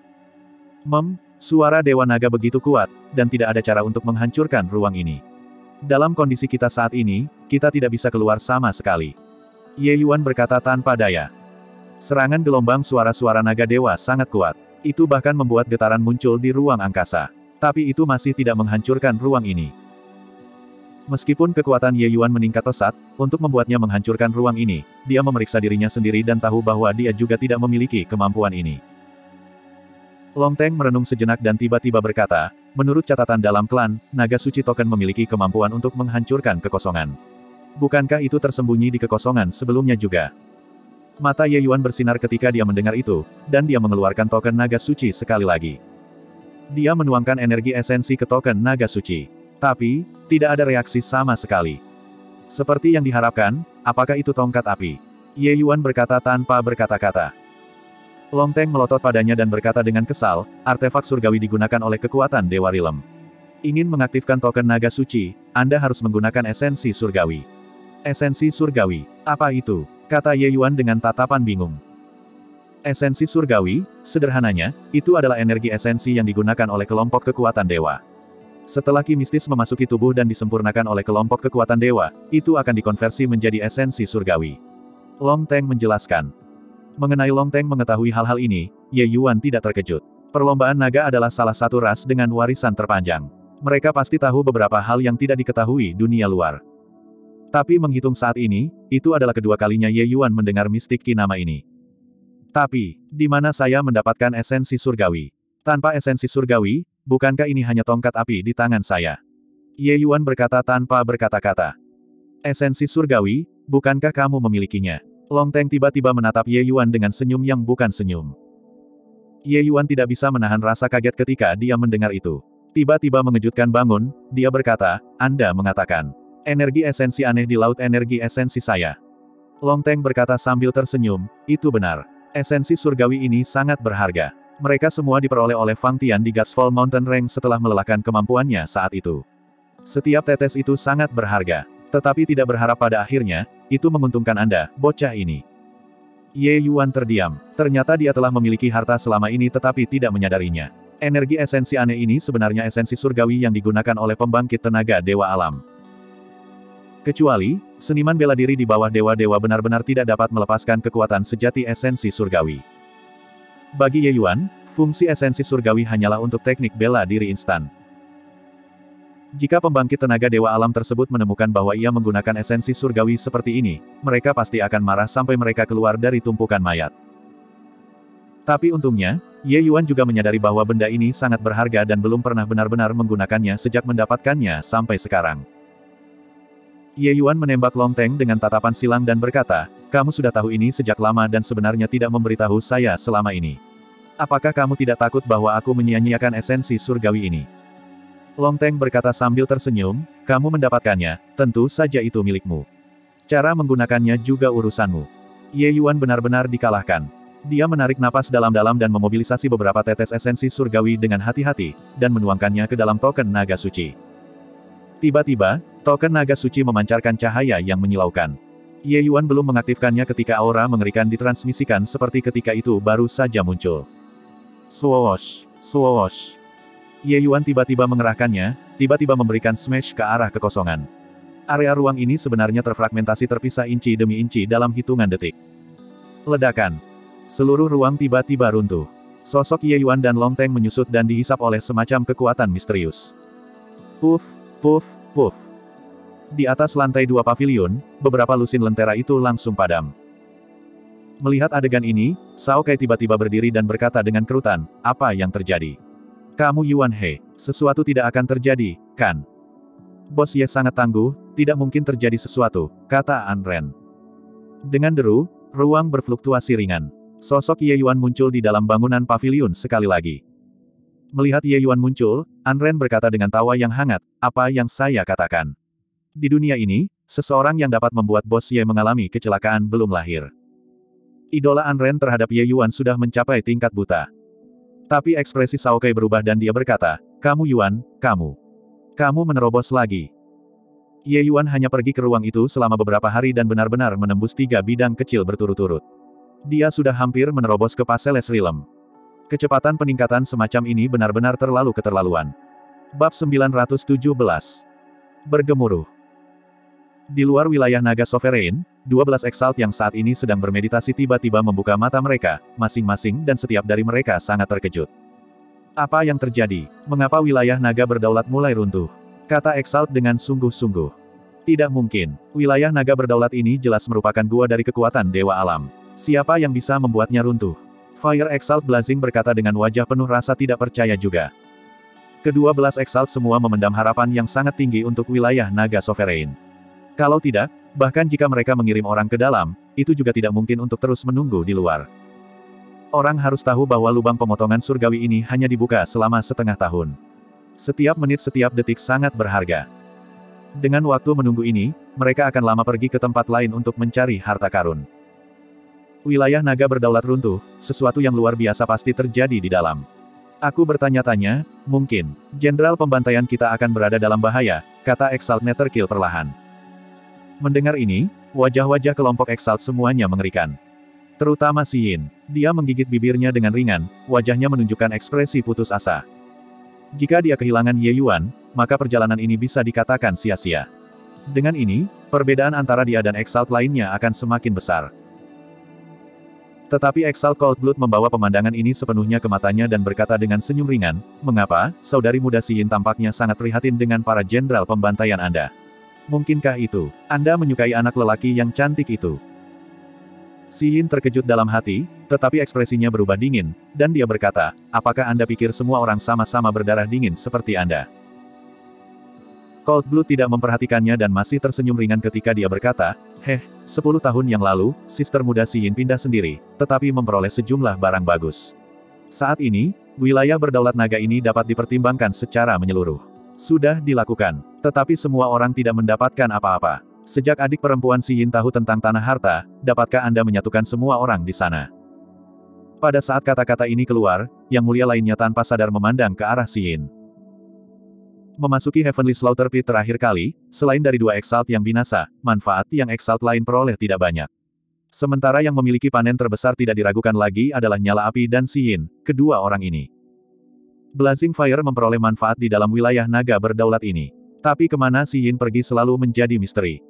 Mem, suara Dewa Naga begitu kuat, dan tidak ada cara untuk menghancurkan ruang ini. Dalam kondisi kita saat ini, kita tidak bisa keluar sama sekali. Ye Yuan berkata tanpa daya. Serangan gelombang suara-suara naga dewa sangat kuat. Itu bahkan membuat getaran muncul di ruang angkasa. Tapi itu masih tidak menghancurkan ruang ini. Meskipun kekuatan Ye Yuan meningkat pesat, untuk membuatnya menghancurkan ruang ini, dia memeriksa dirinya sendiri dan tahu bahwa dia juga tidak memiliki kemampuan ini. Long Teng merenung sejenak dan tiba-tiba berkata, menurut catatan dalam klan, naga suci token memiliki kemampuan untuk menghancurkan kekosongan. Bukankah itu tersembunyi di kekosongan sebelumnya juga? Mata Ye Yuan bersinar ketika dia mendengar itu, dan dia mengeluarkan token naga suci sekali lagi. Dia menuangkan energi esensi ke token naga suci. Tapi, tidak ada reaksi sama sekali. Seperti yang diharapkan, apakah itu tongkat api? Ye Yuan berkata tanpa berkata-kata. Long Teng melotot padanya dan berkata dengan kesal, artefak surgawi digunakan oleh kekuatan Dewa Rilem. Ingin mengaktifkan token naga suci, Anda harus menggunakan esensi surgawi. Esensi surgawi, apa itu? Kata Ye Yuan dengan tatapan bingung. Esensi surgawi, sederhananya, itu adalah energi esensi yang digunakan oleh kelompok kekuatan dewa. Setelah ki mistis memasuki tubuh dan disempurnakan oleh kelompok kekuatan dewa, itu akan dikonversi menjadi esensi surgawi. Long Teng menjelaskan. Mengenai Long Teng mengetahui hal-hal ini, Ye Yuan tidak terkejut. Perlombaan naga adalah salah satu ras dengan warisan terpanjang. Mereka pasti tahu beberapa hal yang tidak diketahui dunia luar. Tapi menghitung saat ini, itu adalah kedua kalinya Ye Yuan mendengar mistik ki nama ini. Tapi, di mana saya mendapatkan esensi surgawi? Tanpa esensi surgawi, Bukankah ini hanya tongkat api di tangan saya? Ye Yuan berkata tanpa berkata-kata. Esensi surgawi, bukankah kamu memilikinya? Long Teng tiba-tiba menatap Ye Yuan dengan senyum yang bukan senyum. Ye Yuan tidak bisa menahan rasa kaget ketika dia mendengar itu. Tiba-tiba mengejutkan bangun, dia berkata, Anda mengatakan, energi esensi aneh di laut energi esensi saya. Long Teng berkata sambil tersenyum, itu benar. Esensi surgawi ini sangat berharga. Mereka semua diperoleh oleh Fang Tian di Gatsfall Mountain Range setelah melelahkan kemampuannya saat itu. Setiap tetes itu sangat berharga. Tetapi tidak berharap pada akhirnya, itu menguntungkan Anda, bocah ini. Ye Yuan terdiam. Ternyata dia telah memiliki harta selama ini tetapi tidak menyadarinya. Energi esensi aneh ini sebenarnya esensi surgawi yang digunakan oleh pembangkit tenaga dewa alam. Kecuali, seniman bela diri di bawah dewa-dewa benar-benar tidak dapat melepaskan kekuatan sejati esensi surgawi. Bagi Ye Yuan, fungsi esensi surgawi hanyalah untuk teknik bela diri instan. Jika pembangkit tenaga dewa alam tersebut menemukan bahwa ia menggunakan esensi surgawi seperti ini, mereka pasti akan marah sampai mereka keluar dari tumpukan mayat. Tapi untungnya, Ye Yuan juga menyadari bahwa benda ini sangat berharga dan belum pernah benar-benar menggunakannya sejak mendapatkannya sampai sekarang. Ye Yuan menembak Long Teng dengan tatapan silang dan berkata, kamu sudah tahu ini sejak lama dan sebenarnya tidak memberitahu saya selama ini. Apakah kamu tidak takut bahwa aku menyia-nyiakan esensi surgawi ini? Long Teng berkata sambil tersenyum, kamu mendapatkannya, tentu saja itu milikmu. Cara menggunakannya juga urusanmu. Ye Yuan benar-benar dikalahkan. Dia menarik napas dalam-dalam dan memobilisasi beberapa tetes esensi surgawi dengan hati-hati, dan menuangkannya ke dalam token naga suci. Tiba-tiba, token naga suci memancarkan cahaya yang menyilaukan. Ye Yuan belum mengaktifkannya ketika aura mengerikan ditransmisikan seperti ketika itu baru saja muncul. Swoosh, swoosh. Ye Yuan tiba-tiba mengerahkannya, tiba-tiba memberikan smash ke arah kekosongan. Area ruang ini sebenarnya terfragmentasi terpisah inci demi inci dalam hitungan detik. Ledakan. Seluruh ruang tiba-tiba runtuh. Sosok Ye Yuan dan Long Teng menyusut dan dihisap oleh semacam kekuatan misterius. Puff, puff, puff. Di atas lantai dua pavilion, beberapa lusin lentera itu langsung padam. Melihat adegan ini, Sao Kai tiba-tiba berdiri dan berkata dengan kerutan, apa yang terjadi? Kamu Yuan He, sesuatu tidak akan terjadi, kan? Bos Ye sangat tangguh, tidak mungkin terjadi sesuatu, kata An Ren. Dengan deru, ruang berfluktuasi ringan. Sosok Ye Yuan muncul di dalam bangunan pavilion sekali lagi. Melihat Ye Yuan muncul, An Ren berkata dengan tawa yang hangat, apa yang saya katakan? Di dunia ini, seseorang yang dapat membuat bos Ye mengalami kecelakaan belum lahir. Idola Anren terhadap Ye Yuan sudah mencapai tingkat buta. Tapi ekspresi Sao Kai berubah dan dia berkata, Kamu Yuan, kamu. Kamu menerobos lagi. Ye Yuan hanya pergi ke ruang itu selama beberapa hari dan benar-benar menembus tiga bidang kecil berturut-turut. Dia sudah hampir menerobos ke Paseles Realm. Kecepatan peningkatan semacam ini benar-benar terlalu keterlaluan. Bab 917 Bergemuruh di luar wilayah naga sovereign, 12 Exalt yang saat ini sedang bermeditasi tiba-tiba membuka mata mereka, masing-masing dan setiap dari mereka sangat terkejut. Apa yang terjadi? Mengapa wilayah naga berdaulat mulai runtuh? Kata Exalt dengan sungguh-sungguh. Tidak mungkin. Wilayah naga berdaulat ini jelas merupakan gua dari kekuatan Dewa Alam. Siapa yang bisa membuatnya runtuh? Fire Exalt Blazing berkata dengan wajah penuh rasa tidak percaya juga. Kedua belas Exalt semua memendam harapan yang sangat tinggi untuk wilayah naga sovereign. Kalau tidak, bahkan jika mereka mengirim orang ke dalam, itu juga tidak mungkin untuk terus menunggu di luar. Orang harus tahu bahwa lubang pemotongan surgawi ini hanya dibuka selama setengah tahun. Setiap menit setiap detik sangat berharga. Dengan waktu menunggu ini, mereka akan lama pergi ke tempat lain untuk mencari harta karun. Wilayah naga berdaulat runtuh, sesuatu yang luar biasa pasti terjadi di dalam. Aku bertanya-tanya, mungkin, jenderal pembantaian kita akan berada dalam bahaya, kata Exalt Netherkill perlahan. Mendengar ini, wajah-wajah kelompok Exalt semuanya mengerikan. Terutama Si Yin. Dia menggigit bibirnya dengan ringan, wajahnya menunjukkan ekspresi putus asa. Jika dia kehilangan Ye Yuan, maka perjalanan ini bisa dikatakan sia-sia. Dengan ini, perbedaan antara dia dan Exalt lainnya akan semakin besar. Tetapi Exalt Cold Blood membawa pemandangan ini sepenuhnya ke matanya dan berkata dengan senyum ringan, Mengapa, saudari muda Si Yin tampaknya sangat prihatin dengan para jenderal pembantaian Anda? Mungkinkah itu? Anda menyukai anak lelaki yang cantik itu? Si Yin terkejut dalam hati, tetapi ekspresinya berubah dingin, dan dia berkata, apakah Anda pikir semua orang sama-sama berdarah dingin seperti Anda? Cold Blue tidak memperhatikannya dan masih tersenyum ringan ketika dia berkata, Heh, sepuluh tahun yang lalu, sister muda Si Yin pindah sendiri, tetapi memperoleh sejumlah barang bagus. Saat ini, wilayah berdaulat naga ini dapat dipertimbangkan secara menyeluruh. Sudah dilakukan. Tetapi semua orang tidak mendapatkan apa-apa. Sejak adik perempuan Si Yin tahu tentang tanah harta, dapatkah Anda menyatukan semua orang di sana? Pada saat kata-kata ini keluar, yang mulia lainnya tanpa sadar memandang ke arah Si Yin. Memasuki Heavenly Slaughter Pit terakhir kali, selain dari dua Exalt yang binasa, manfaat yang Exalt lain peroleh tidak banyak. Sementara yang memiliki panen terbesar tidak diragukan lagi adalah nyala api dan Si Yin, kedua orang ini. Blazing Fire memperoleh manfaat di dalam wilayah naga berdaulat ini. Tapi ke mana Si Yin pergi selalu menjadi misteri.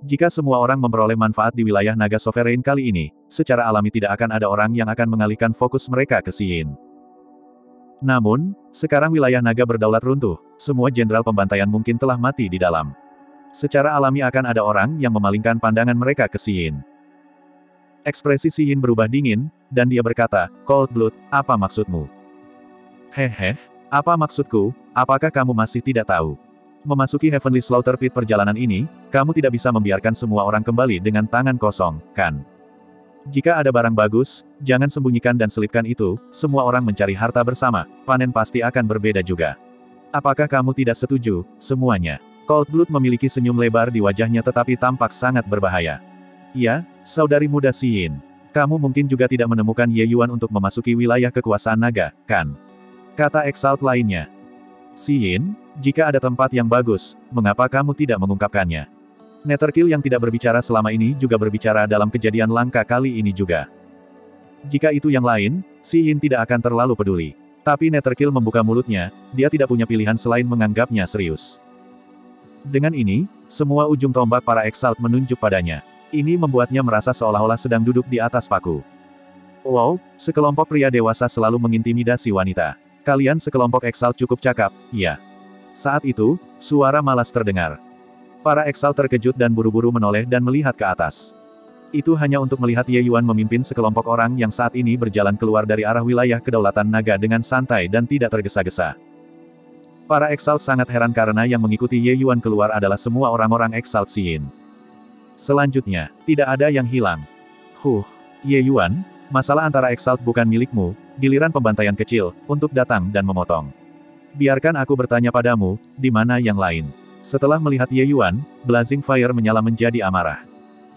Jika semua orang memperoleh manfaat di wilayah naga sovereign kali ini, secara alami tidak akan ada orang yang akan mengalihkan fokus mereka ke Si Yin. Namun, sekarang wilayah naga berdaulat runtuh, semua jenderal pembantaian mungkin telah mati di dalam. Secara alami akan ada orang yang memalingkan pandangan mereka ke Si Yin. Ekspresi Si Yin berubah dingin, dan dia berkata, Cold Blood, apa maksudmu? Hehe, apa maksudku, apakah kamu masih tidak tahu? Memasuki Heavenly Slaughter Pit perjalanan ini, kamu tidak bisa membiarkan semua orang kembali dengan tangan kosong, kan? Jika ada barang bagus, jangan sembunyikan dan selipkan itu, semua orang mencari harta bersama, panen pasti akan berbeda juga. Apakah kamu tidak setuju, semuanya? Cold Blood memiliki senyum lebar di wajahnya tetapi tampak sangat berbahaya. Ya, saudari muda Yin. Kamu mungkin juga tidak menemukan Ye Yuan untuk memasuki wilayah kekuasaan naga, kan? Kata Exalt lainnya. Yin, jika ada tempat yang bagus, mengapa kamu tidak mengungkapkannya? Netherkill yang tidak berbicara selama ini juga berbicara dalam kejadian langka kali ini juga. Jika itu yang lain, Si Yin tidak akan terlalu peduli. Tapi Netherkill membuka mulutnya, dia tidak punya pilihan selain menganggapnya serius. Dengan ini, semua ujung tombak para Exalt menunjuk padanya. Ini membuatnya merasa seolah-olah sedang duduk di atas paku. Wow, sekelompok pria dewasa selalu mengintimidasi wanita. Kalian sekelompok Exalt cukup cakap, ya. Saat itu, suara malas terdengar. Para Exalt terkejut dan buru-buru menoleh dan melihat ke atas. Itu hanya untuk melihat Ye Yuan memimpin sekelompok orang yang saat ini berjalan keluar dari arah wilayah kedaulatan naga dengan santai dan tidak tergesa-gesa. Para Exalt sangat heran karena yang mengikuti Ye Yuan keluar adalah semua orang-orang Exalt Yin. Selanjutnya, tidak ada yang hilang. Huh, Ye Yuan, masalah antara Exalt bukan milikmu, giliran pembantaian kecil, untuk datang dan memotong. Biarkan aku bertanya padamu, di mana yang lain? Setelah melihat Ye Yuan, Blazing Fire menyala menjadi amarah.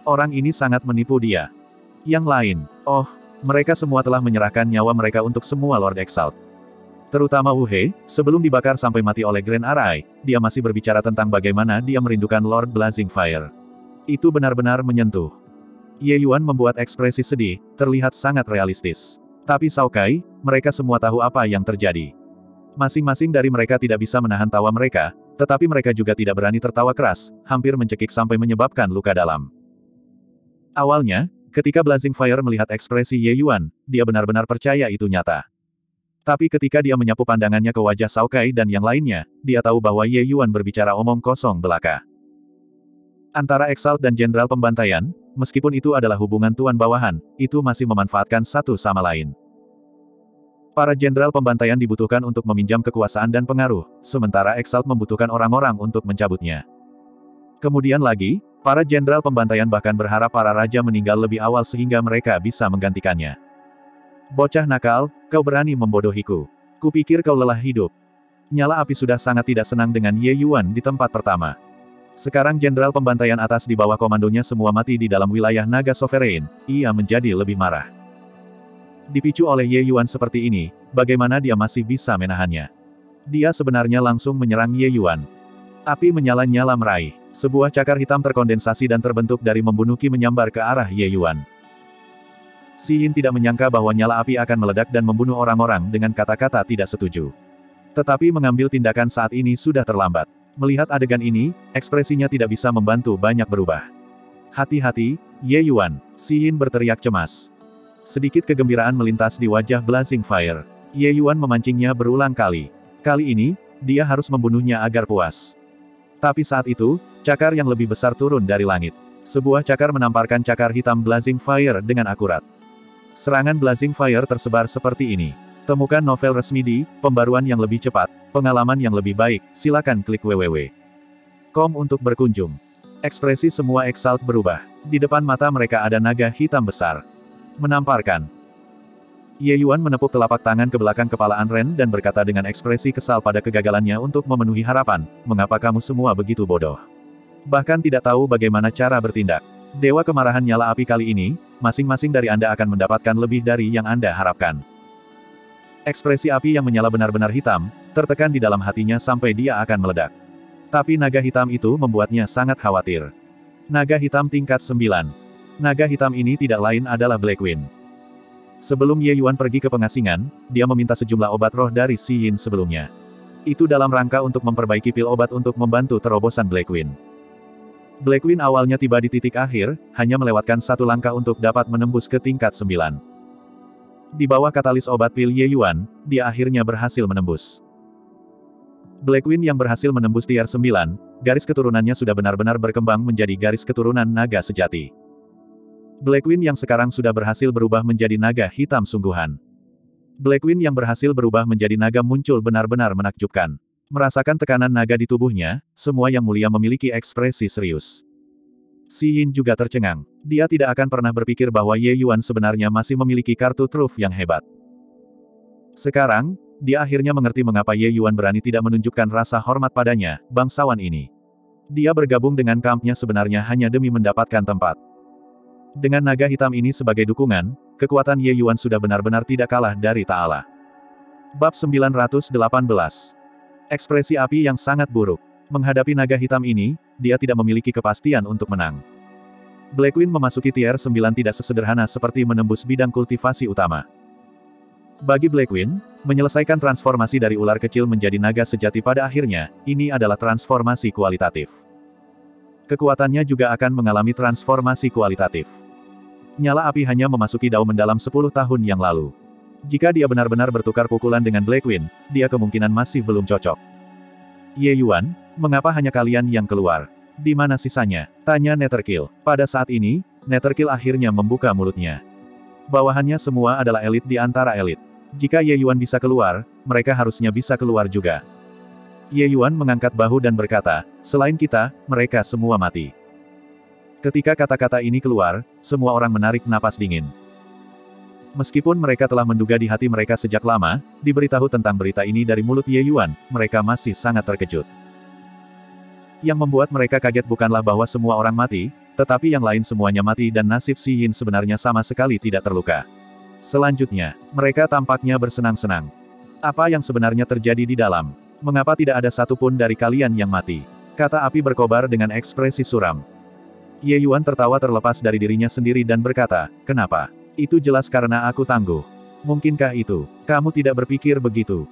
Orang ini sangat menipu dia. Yang lain, oh, mereka semua telah menyerahkan nyawa mereka untuk semua Lord Exalt. Terutama Wu He, sebelum dibakar sampai mati oleh Grand Arai, dia masih berbicara tentang bagaimana dia merindukan Lord Blazing Fire. Itu benar-benar menyentuh. Ye Yuan membuat ekspresi sedih, terlihat sangat realistis. Tapi Sao Kai, mereka semua tahu apa yang terjadi. Masing-masing dari mereka tidak bisa menahan tawa mereka, tetapi mereka juga tidak berani tertawa keras, hampir mencekik sampai menyebabkan luka dalam. Awalnya, ketika Blazing Fire melihat ekspresi Ye Yuan, dia benar-benar percaya itu nyata. Tapi ketika dia menyapu pandangannya ke wajah Sao Kai dan yang lainnya, dia tahu bahwa Ye Yuan berbicara omong kosong belaka. Antara Exalt dan Jenderal Pembantaian, meskipun itu adalah hubungan tuan bawahan, itu masih memanfaatkan satu sama lain. Para Jenderal Pembantaian dibutuhkan untuk meminjam kekuasaan dan pengaruh, sementara Exalt membutuhkan orang-orang untuk mencabutnya. Kemudian lagi, para Jenderal Pembantaian bahkan berharap para Raja meninggal lebih awal sehingga mereka bisa menggantikannya. Bocah nakal, kau berani membodohiku. Kupikir kau lelah hidup. Nyala api sudah sangat tidak senang dengan Ye Yuan di tempat pertama. Sekarang Jenderal Pembantaian atas di bawah komandonya semua mati di dalam wilayah Naga Sovereign, ia menjadi lebih marah. Dipicu oleh Ye Yuan seperti ini, bagaimana dia masih bisa menahannya? Dia sebenarnya langsung menyerang Ye Yuan. Api menyala-nyala meraih. Sebuah cakar hitam terkondensasi dan terbentuk dari membunuh Ki menyambar ke arah Ye Yuan. Si Yin tidak menyangka bahwa nyala api akan meledak dan membunuh orang-orang dengan kata-kata tidak setuju. Tetapi mengambil tindakan saat ini sudah terlambat. Melihat adegan ini, ekspresinya tidak bisa membantu banyak berubah. Hati-hati, Ye Yuan, Si Yin berteriak cemas. Sedikit kegembiraan melintas di wajah Blazing Fire. Ye Yuan memancingnya berulang kali. Kali ini, dia harus membunuhnya agar puas. Tapi saat itu, cakar yang lebih besar turun dari langit. Sebuah cakar menamparkan cakar hitam Blazing Fire dengan akurat. Serangan Blazing Fire tersebar seperti ini. Temukan novel resmi di Pembaruan yang lebih cepat, pengalaman yang lebih baik, silakan klik www.com untuk berkunjung. Ekspresi semua Exalt berubah. Di depan mata mereka ada naga hitam besar. Menamparkan. Ye Yuan menepuk telapak tangan ke belakang kepala Anren dan berkata dengan ekspresi kesal pada kegagalannya untuk memenuhi harapan, mengapa kamu semua begitu bodoh? Bahkan tidak tahu bagaimana cara bertindak. Dewa kemarahan nyala api kali ini, masing-masing dari Anda akan mendapatkan lebih dari yang Anda harapkan. Ekspresi api yang menyala benar-benar hitam, tertekan di dalam hatinya sampai dia akan meledak. Tapi naga hitam itu membuatnya sangat khawatir. Naga hitam tingkat 9. Naga hitam ini tidak lain adalah Blackwing. Sebelum Ye Yuan pergi ke pengasingan, dia meminta sejumlah obat roh dari Si Yin sebelumnya. Itu dalam rangka untuk memperbaiki pil obat untuk membantu terobosan Blackwing. Blackwing awalnya tiba di titik akhir, hanya melewatkan satu langkah untuk dapat menembus ke tingkat 9. Di bawah katalis obat pil Ye Yuan, dia akhirnya berhasil menembus. Blackwing yang berhasil menembus tier 9, garis keturunannya sudah benar-benar berkembang menjadi garis keturunan naga sejati. Blackwing yang sekarang sudah berhasil berubah menjadi naga hitam sungguhan. Blackwing yang berhasil berubah menjadi naga muncul benar-benar menakjubkan. Merasakan tekanan naga di tubuhnya, semua yang mulia memiliki ekspresi serius. Si Yin juga tercengang. Dia tidak akan pernah berpikir bahwa Ye Yuan sebenarnya masih memiliki kartu truf yang hebat. Sekarang, dia akhirnya mengerti mengapa Ye Yuan berani tidak menunjukkan rasa hormat padanya, bangsawan ini. Dia bergabung dengan kampnya sebenarnya hanya demi mendapatkan tempat. Dengan naga hitam ini sebagai dukungan, kekuatan Ye Yuan sudah benar-benar tidak kalah dari Ta'ala. Bab 918 Ekspresi api yang sangat buruk. Menghadapi naga hitam ini, dia tidak memiliki kepastian untuk menang. Blackwing memasuki tier 9 tidak sesederhana seperti menembus bidang kultivasi utama. Bagi Blackwing, menyelesaikan transformasi dari ular kecil menjadi naga sejati pada akhirnya, ini adalah transformasi kualitatif. Kekuatannya juga akan mengalami transformasi kualitatif. Nyala api hanya memasuki daun mendalam 10 tahun yang lalu. Jika dia benar-benar bertukar pukulan dengan Blackwing, dia kemungkinan masih belum cocok. Ye Yuan, mengapa hanya kalian yang keluar? Di mana sisanya? Tanya Netherkill. Pada saat ini, Netherkill akhirnya membuka mulutnya. Bawahannya semua adalah elit di antara elit. Jika Ye Yuan bisa keluar, mereka harusnya bisa keluar juga. Ye Yuan mengangkat bahu dan berkata, selain kita, mereka semua mati. Ketika kata-kata ini keluar, semua orang menarik napas dingin. Meskipun mereka telah menduga di hati mereka sejak lama, diberitahu tentang berita ini dari mulut Ye Yuan, mereka masih sangat terkejut. Yang membuat mereka kaget bukanlah bahwa semua orang mati, tetapi yang lain semuanya mati dan nasib Si Yin sebenarnya sama sekali tidak terluka. Selanjutnya, mereka tampaknya bersenang-senang. Apa yang sebenarnya terjadi di dalam? Mengapa tidak ada satupun dari kalian yang mati? Kata api berkobar dengan ekspresi suram. Ye Yuan tertawa terlepas dari dirinya sendiri dan berkata, kenapa? Itu jelas karena aku tangguh. Mungkinkah itu? Kamu tidak berpikir begitu.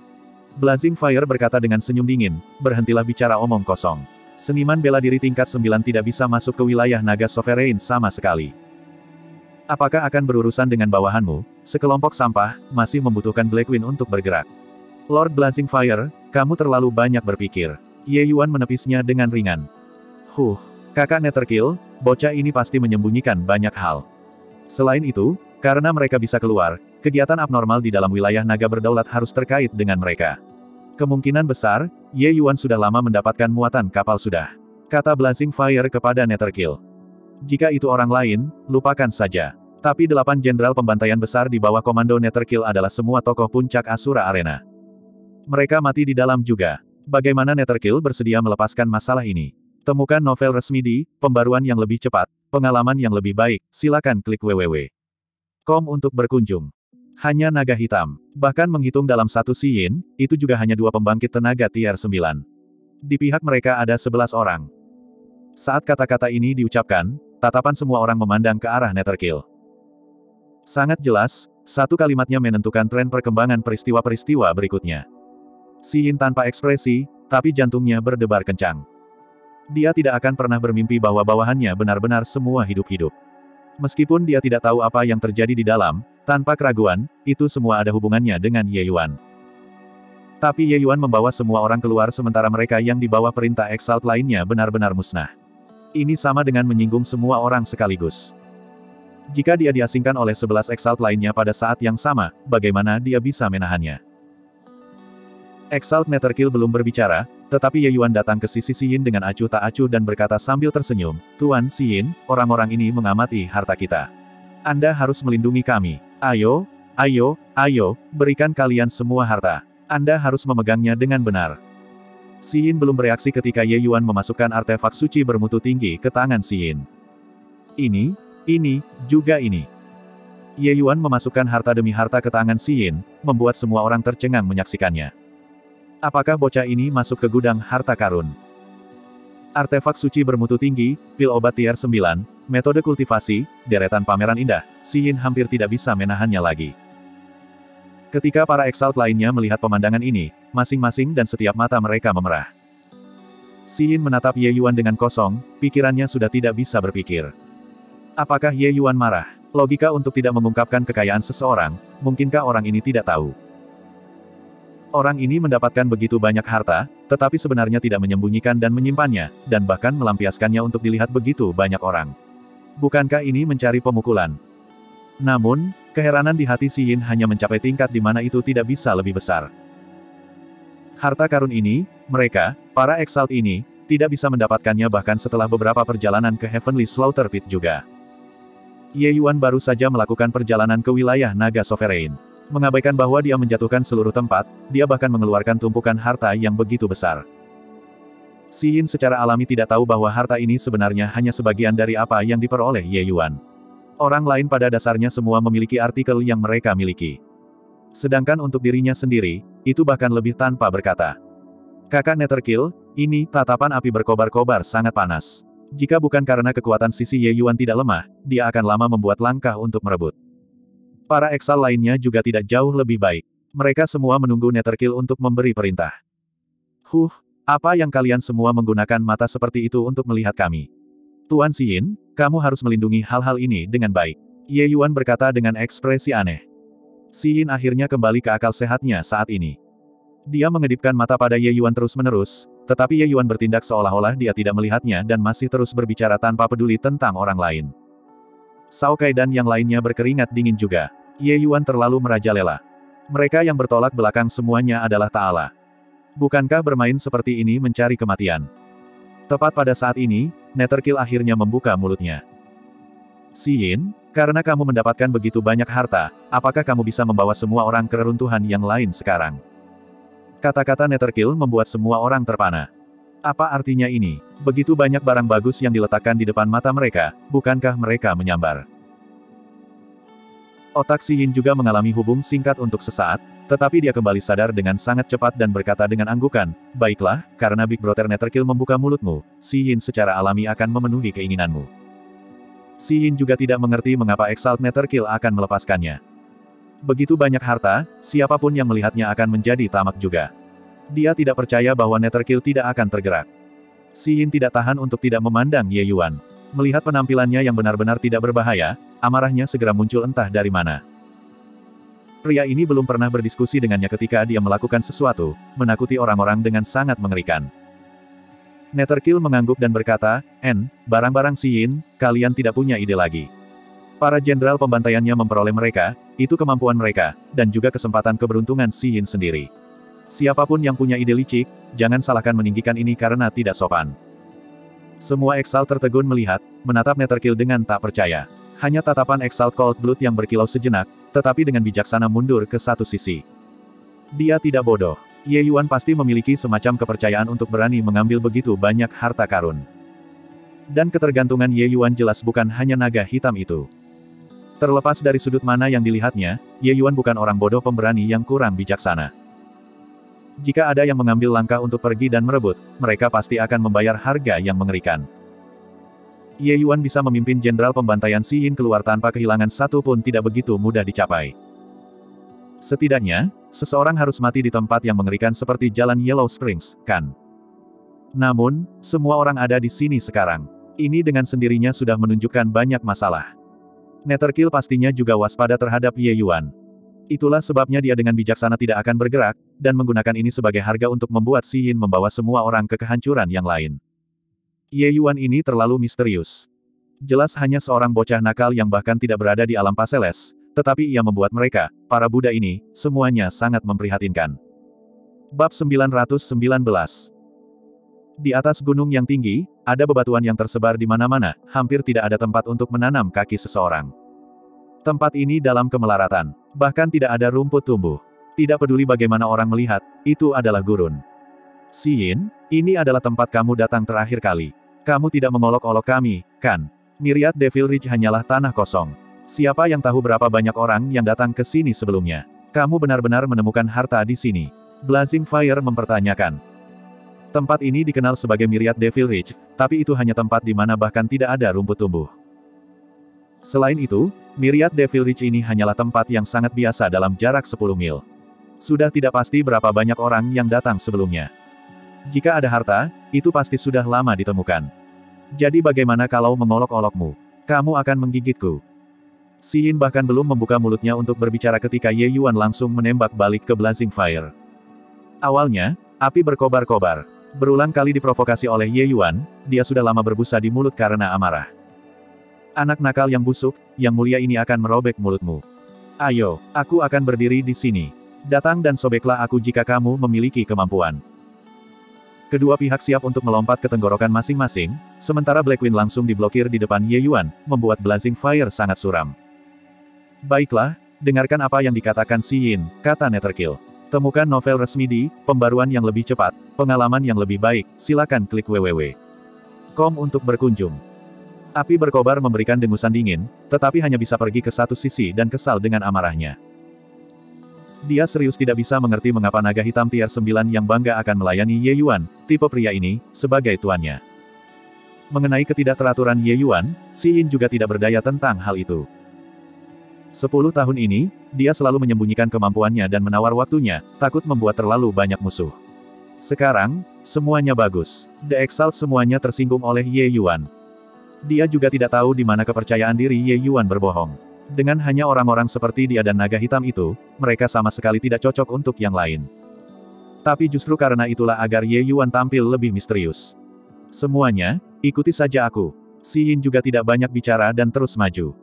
Blazing Fire berkata dengan senyum dingin, berhentilah bicara omong kosong. Seniman bela diri tingkat 9 tidak bisa masuk ke wilayah naga sovereign sama sekali. Apakah akan berurusan dengan bawahanmu? Sekelompok sampah, masih membutuhkan Blackwing untuk bergerak. Lord Blazing Fire, kamu terlalu banyak berpikir. Ye Yuan menepisnya dengan ringan. Huh, kakak Netherkill, bocah ini pasti menyembunyikan banyak hal. Selain itu, karena mereka bisa keluar, kegiatan abnormal di dalam wilayah naga berdaulat harus terkait dengan mereka. Kemungkinan besar, Ye Yuan sudah lama mendapatkan muatan kapal sudah. Kata Blazing Fire kepada Netherkill. Jika itu orang lain, lupakan saja. Tapi delapan jenderal pembantaian besar di bawah komando Netherkill adalah semua tokoh puncak Asura Arena. Mereka mati di dalam juga. Bagaimana Netherkill bersedia melepaskan masalah ini? Temukan novel resmi di Pembaruan yang lebih cepat, pengalaman yang lebih baik, silakan klik www.com untuk berkunjung. Hanya naga hitam. Bahkan menghitung dalam satu siyin, itu juga hanya dua pembangkit tenaga tier 9. Di pihak mereka ada 11 orang. Saat kata-kata ini diucapkan, tatapan semua orang memandang ke arah Netherkill. Sangat jelas, satu kalimatnya menentukan tren perkembangan peristiwa-peristiwa berikutnya. Si Yin tanpa ekspresi, tapi jantungnya berdebar kencang. Dia tidak akan pernah bermimpi bahwa bawahannya benar-benar semua hidup-hidup. Meskipun dia tidak tahu apa yang terjadi di dalam, tanpa keraguan, itu semua ada hubungannya dengan Ye Yuan. Tapi Ye Yuan membawa semua orang keluar sementara mereka yang di bawah perintah Exalt lainnya benar-benar musnah. Ini sama dengan menyinggung semua orang sekaligus. Jika dia diasingkan oleh sebelas Exalt lainnya pada saat yang sama, bagaimana dia bisa menahannya? Exalt Netherkill belum berbicara, tetapi Ye Yuan datang ke sisi Yin dengan acuh tak acuh dan berkata sambil tersenyum, Tuan Yin, orang-orang ini mengamati harta kita. Anda harus melindungi kami. Ayo, ayo, ayo, berikan kalian semua harta. Anda harus memegangnya dengan benar. Yin belum bereaksi ketika Ye Yuan memasukkan artefak suci bermutu tinggi ke tangan Yin. Ini, ini, juga ini. Ye Yuan memasukkan harta demi harta ke tangan Yin, membuat semua orang tercengang menyaksikannya. Apakah bocah ini masuk ke gudang harta karun? Artefak suci bermutu tinggi, pil obat tier 9, metode kultivasi, deretan pameran indah, Si Yin hampir tidak bisa menahannya lagi. Ketika para exalt lainnya melihat pemandangan ini, masing-masing dan setiap mata mereka memerah. Si Yin menatap Ye Yuan dengan kosong, pikirannya sudah tidak bisa berpikir. Apakah Ye Yuan marah? Logika untuk tidak mengungkapkan kekayaan seseorang, mungkinkah orang ini tidak tahu? Orang ini mendapatkan begitu banyak harta, tetapi sebenarnya tidak menyembunyikan dan menyimpannya, dan bahkan melampiaskannya untuk dilihat begitu banyak orang. Bukankah ini mencari pemukulan? Namun, keheranan di hati Si Yin hanya mencapai tingkat di mana itu tidak bisa lebih besar. Harta karun ini, mereka, para exalt ini, tidak bisa mendapatkannya bahkan setelah beberapa perjalanan ke Heavenly Slaughter Pit juga. Ye Yuan baru saja melakukan perjalanan ke wilayah Naga Sovereign. Mengabaikan bahwa dia menjatuhkan seluruh tempat, dia bahkan mengeluarkan tumpukan harta yang begitu besar. Si Yin secara alami tidak tahu bahwa harta ini sebenarnya hanya sebagian dari apa yang diperoleh Ye Yuan. Orang lain pada dasarnya semua memiliki artikel yang mereka miliki. Sedangkan untuk dirinya sendiri, itu bahkan lebih tanpa berkata. Kakak Netherkill, ini, tatapan api berkobar-kobar sangat panas. Jika bukan karena kekuatan sisi Ye Yuan tidak lemah, dia akan lama membuat langkah untuk merebut. Para eksal lainnya juga tidak jauh lebih baik. Mereka semua menunggu Netherkill untuk memberi perintah. Huh, apa yang kalian semua menggunakan mata seperti itu untuk melihat kami? Tuan Xin, kamu harus melindungi hal-hal ini dengan baik. Ye Yuan berkata dengan ekspresi aneh. Xin akhirnya kembali ke akal sehatnya saat ini. Dia mengedipkan mata pada Ye Yuan terus-menerus, tetapi Ye Yuan bertindak seolah-olah dia tidak melihatnya dan masih terus berbicara tanpa peduli tentang orang lain. Sao Kai dan yang lainnya berkeringat dingin juga. Ye Yuan terlalu merajalela. Mereka yang bertolak belakang semuanya adalah Ta'ala. Bukankah bermain seperti ini mencari kematian? Tepat pada saat ini, Netherkill akhirnya membuka mulutnya. Si Yin, karena kamu mendapatkan begitu banyak harta, apakah kamu bisa membawa semua orang ke reruntuhan yang lain sekarang? Kata-kata Netherkill membuat semua orang terpana. Apa artinya ini? Begitu banyak barang bagus yang diletakkan di depan mata mereka, bukankah mereka menyambar? Otak Si Yin juga mengalami hubung singkat untuk sesaat, tetapi dia kembali sadar dengan sangat cepat dan berkata dengan anggukan, Baiklah, karena Big Brother Netherkill membuka mulutmu, Si Yin secara alami akan memenuhi keinginanmu. Si Yin juga tidak mengerti mengapa Exalt Netherkill akan melepaskannya. Begitu banyak harta, siapa pun yang melihatnya akan menjadi tamak juga. Dia tidak percaya bahwa Netherkill tidak akan tergerak. Si Yin tidak tahan untuk tidak memandang Ye Yuan. Melihat penampilannya yang benar-benar tidak berbahaya, amarahnya segera muncul entah dari mana. Pria ini belum pernah berdiskusi dengannya ketika dia melakukan sesuatu, menakuti orang-orang dengan sangat mengerikan. Netherkill mengangguk dan berkata, En, barang-barang Si Yin, kalian tidak punya ide lagi. Para jenderal pembantaiannya memperoleh mereka, itu kemampuan mereka, dan juga kesempatan keberuntungan Si Yin sendiri. Siapa pun yang punya ide licik, jangan salahkan meninggikan ini karena tidak sopan. Semua Exalt tertegun melihat, menatap Netherkill dengan tak percaya. Hanya tatapan Exalt Cold Blood yang berkilau sejenak, tetapi dengan bijaksana mundur ke satu sisi. Dia tidak bodoh. Ye Yuan pasti memiliki semacam kepercayaan untuk berani mengambil begitu banyak harta karun. Dan ketergantungan Ye Yuan jelas bukan hanya naga hitam itu. Terlepas dari sudut mana yang dilihatnya, Ye Yuan bukan orang bodoh pemberani yang kurang bijaksana. Jika ada yang mengambil langkah untuk pergi dan merebut, mereka pasti akan membayar harga yang mengerikan. Ye Yuan bisa memimpin jenderal pembantaian Si Yin keluar tanpa kehilangan satu pun tidak begitu mudah dicapai. Setidaknya, seseorang harus mati di tempat yang mengerikan seperti Jalan Yellow Springs, kan? Namun, semua orang ada di sini sekarang. Ini dengan sendirinya sudah menunjukkan banyak masalah. Netherkill pastinya juga waspada terhadap Ye Yuan. Itulah sebabnya dia dengan bijaksana tidak akan bergerak, dan menggunakan ini sebagai harga untuk membuat Si Yin membawa semua orang ke kehancuran yang lain. Ye Yuan ini terlalu misterius. Jelas hanya seorang bocah nakal yang bahkan tidak berada di alam paseles, tetapi ia membuat mereka, para Buddha ini, semuanya sangat memprihatinkan. Bab 919 Di atas gunung yang tinggi, ada bebatuan yang tersebar di mana-mana, hampir tidak ada tempat untuk menanam kaki seseorang. Tempat ini dalam kemelaratan. Bahkan tidak ada rumput tumbuh. Tidak peduli bagaimana orang melihat, itu adalah gurun. Si Yin, ini adalah tempat kamu datang terakhir kali. Kamu tidak mengolok-olok kami, kan? Myriad Devil Ridge hanyalah tanah kosong. Siapa yang tahu berapa banyak orang yang datang ke sini sebelumnya? Kamu benar-benar menemukan harta di sini. Blazing Fire mempertanyakan. Tempat ini dikenal sebagai Myriad Devil Ridge, tapi itu hanya tempat di mana bahkan tidak ada rumput tumbuh. Selain itu, Myriad Devil Ridge ini hanyalah tempat yang sangat biasa dalam jarak 10 mil. Sudah tidak pasti berapa banyak orang yang datang sebelumnya. Jika ada harta, itu pasti sudah lama ditemukan. Jadi bagaimana kalau mengolok-olokmu? Kamu akan menggigitku. Si Yin bahkan belum membuka mulutnya untuk berbicara ketika Ye Yuan langsung menembak balik ke Blazing Fire. Awalnya, api berkobar-kobar. Berulang kali diprovokasi oleh Ye Yuan, dia sudah lama berbusa di mulut karena amarah. Anak nakal yang busuk, yang mulia ini akan merobek mulutmu. Ayo, aku akan berdiri di sini. Datang dan sobeklah aku jika kamu memiliki kemampuan. Kedua pihak siap untuk melompat ke tenggorokan masing-masing, sementara Blackwing langsung diblokir di depan Ye Yuan, membuat Blazing Fire sangat suram. Baiklah, dengarkan apa yang dikatakan Si Yin, kata Netherkill. Temukan novel resmi di Pembaruan yang lebih cepat, pengalaman yang lebih baik, silakan klik www.com untuk berkunjung. Api berkobar memberikan dengusan dingin, tetapi hanya bisa pergi ke satu sisi dan kesal dengan amarahnya. Dia serius tidak bisa mengerti mengapa naga hitam tier 9 yang bangga akan melayani Ye Yuan, tipe pria ini, sebagai tuannya. Mengenai ketidakteraturan Ye Yuan, Si Yin juga tidak berdaya tentang hal itu. Sepuluh tahun ini, dia selalu menyembunyikan kemampuannya dan menawar waktunya, takut membuat terlalu banyak musuh. Sekarang, semuanya bagus. The Exalt semuanya tersinggung oleh Ye Yuan. Dia juga tidak tahu di mana kepercayaan diri Ye Yuan berbohong. Dengan hanya orang-orang seperti dia dan naga hitam itu, mereka sama sekali tidak cocok untuk yang lain. Tapi justru karena itulah agar Ye Yuan tampil lebih misterius. Semuanya, ikuti saja aku. Si Yin juga tidak banyak bicara dan terus maju.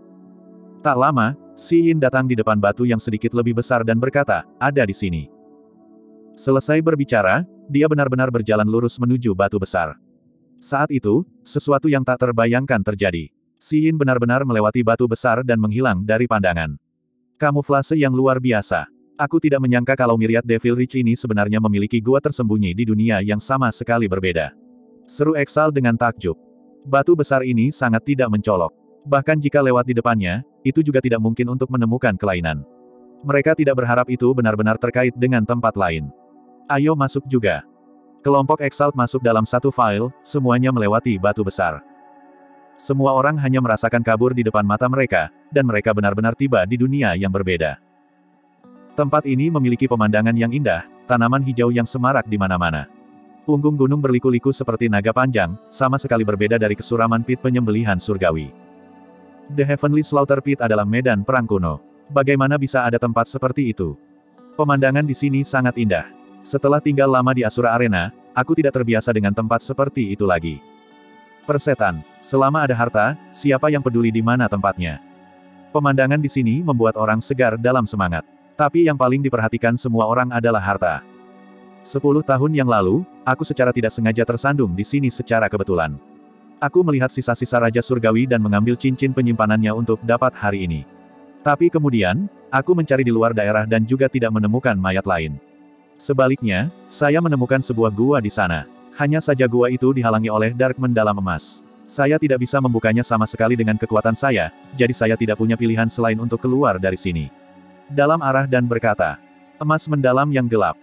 Tak lama, Si Yin datang di depan batu yang sedikit lebih besar dan berkata, ada di sini. Selesai berbicara, dia benar-benar berjalan lurus menuju batu besar. Saat itu, sesuatu yang tak terbayangkan terjadi. Si Yin benar-benar melewati batu besar dan menghilang dari pandangan. Kamuflase yang luar biasa. Aku tidak menyangka kalau Myriad Devil Rich ini sebenarnya memiliki gua tersembunyi di dunia yang sama sekali berbeda. Seru Exal dengan takjub. Batu besar ini sangat tidak mencolok. Bahkan jika lewat di depannya, itu juga tidak mungkin untuk menemukan kelainan. Mereka tidak berharap itu benar-benar terkait dengan tempat lain. Ayo masuk juga. Kelompok Exalt masuk dalam satu file, semuanya melewati batu besar. Semua orang hanya merasakan kabur di depan mata mereka, dan mereka benar-benar tiba di dunia yang berbeda. Tempat ini memiliki pemandangan yang indah, tanaman hijau yang semarak di mana-mana. Punggung gunung berliku-liku seperti naga panjang, sama sekali berbeda dari kesuraman pit penyembelihan surgawi. The Heavenly Slaughter Pit adalah medan perang kuno. Bagaimana bisa ada tempat seperti itu? Pemandangan di sini sangat indah. Setelah tinggal lama di Asura Arena, aku tidak terbiasa dengan tempat seperti itu lagi. Persetan, selama ada harta, siapa yang peduli di mana tempatnya? Pemandangan di sini membuat orang segar dalam semangat. Tapi yang paling diperhatikan semua orang adalah harta. Sepuluh tahun yang lalu, aku secara tidak sengaja tersandung di sini secara kebetulan. Aku melihat sisa-sisa Raja Surgawi dan mengambil cincin penyimpanannya untuk dapat hari ini. Tapi kemudian, aku mencari di luar daerah dan juga tidak menemukan mayat lain. Sebaliknya, saya menemukan sebuah gua di sana. Hanya saja gua itu dihalangi oleh Dark Mendalam Emas. Saya tidak bisa membukanya sama sekali dengan kekuatan saya, jadi saya tidak punya pilihan selain untuk keluar dari sini. Dalam arah dan berkata, emas mendalam yang gelap.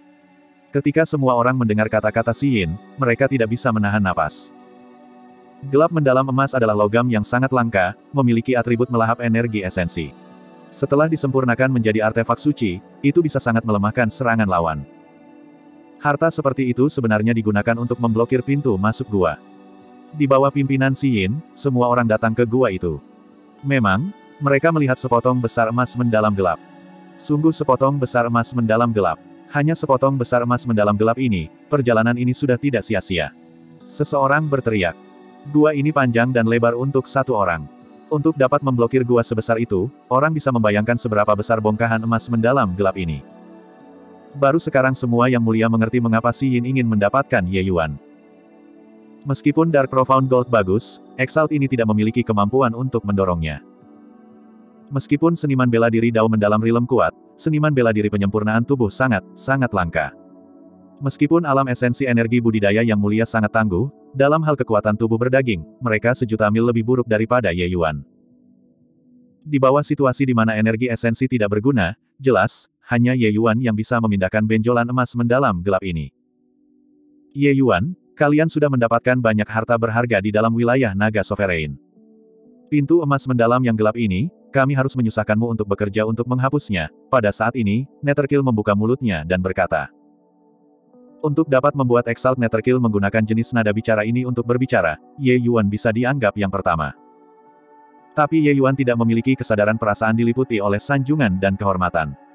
Ketika semua orang mendengar kata-kata Yin, mereka tidak bisa menahan napas. Gelap mendalam emas adalah logam yang sangat langka, memiliki atribut melahap energi esensi. Setelah disempurnakan menjadi artefak suci, itu bisa sangat melemahkan serangan lawan. Harta seperti itu sebenarnya digunakan untuk memblokir pintu masuk gua. Di bawah pimpinan Yin, semua orang datang ke gua itu. Memang, mereka melihat sepotong besar emas mendalam gelap. Sungguh sepotong besar emas mendalam gelap. Hanya sepotong besar emas mendalam gelap ini, perjalanan ini sudah tidak sia-sia. Seseorang berteriak. Gua ini panjang dan lebar untuk satu orang. Untuk dapat memblokir gua sebesar itu, orang bisa membayangkan seberapa besar bongkahan emas mendalam gelap ini. Baru sekarang semua yang mulia mengerti mengapa Si Yin ingin mendapatkan Ye Yuan. Meskipun Dark Profound Gold bagus, Exalt ini tidak memiliki kemampuan untuk mendorongnya. Meskipun seniman bela diri Dao mendalam rilem kuat, seniman bela diri penyempurnaan tubuh sangat, sangat langka. Meskipun alam esensi energi budidaya yang mulia sangat tangguh, dalam hal kekuatan tubuh berdaging, mereka sejuta mil lebih buruk daripada Ye Yuan. Di bawah situasi di mana energi esensi tidak berguna, jelas, hanya Ye Yuan yang bisa memindahkan benjolan emas mendalam gelap ini. Ye Yuan, kalian sudah mendapatkan banyak harta berharga di dalam wilayah naga sovereign. Pintu emas mendalam yang gelap ini, kami harus menyusahkanmu untuk bekerja untuk menghapusnya. Pada saat ini, Netherkill membuka mulutnya dan berkata. Untuk dapat membuat Exalt Netherkill menggunakan jenis nada bicara ini untuk berbicara, Ye Yuan bisa dianggap yang pertama. Tapi Ye Yuan tidak memiliki kesadaran perasaan diliputi oleh sanjungan dan kehormatan.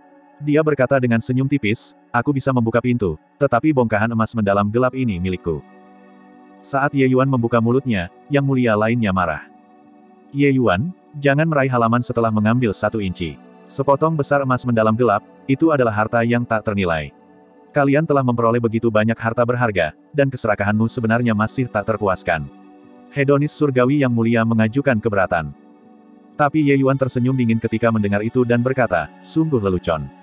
Dia berkata dengan senyum tipis, aku bisa membuka pintu, tetapi bongkahan emas mendalam gelap ini milikku. Saat Ye Yuan membuka mulutnya, yang mulia lainnya marah. Ye Yuan, jangan meraih halaman setelah mengambil satu inci. Sepotong besar emas mendalam gelap, itu adalah harta yang tak ternilai. Kalian telah memperoleh begitu banyak harta berharga, dan keserakahanmu sebenarnya masih tak terpuaskan. Hedonis surgawi yang mulia mengajukan keberatan. Tapi Ye Yuan tersenyum dingin ketika mendengar itu dan berkata, sungguh lelucon.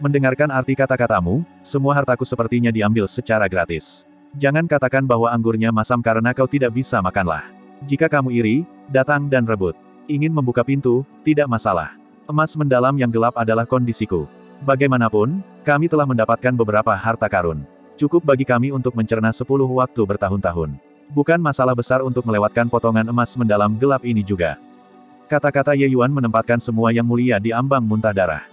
Mendengarkan arti kata-katamu, semua hartaku sepertinya diambil secara gratis. Jangan katakan bahwa anggurnya masam karena kau tidak bisa makanlah. Jika kamu iri, datang dan rebut. Ingin membuka pintu, tidak masalah. Emas mendalam yang gelap adalah kondisiku. Bagaimanapun, kami telah mendapatkan beberapa harta karun. Cukup bagi kami untuk mencerna sepuluh waktu bertahun-tahun. Bukan masalah besar untuk melewatkan potongan emas mendalam gelap ini juga. Kata-kata Ye Yuan menempatkan semua yang mulia di ambang muntah darah.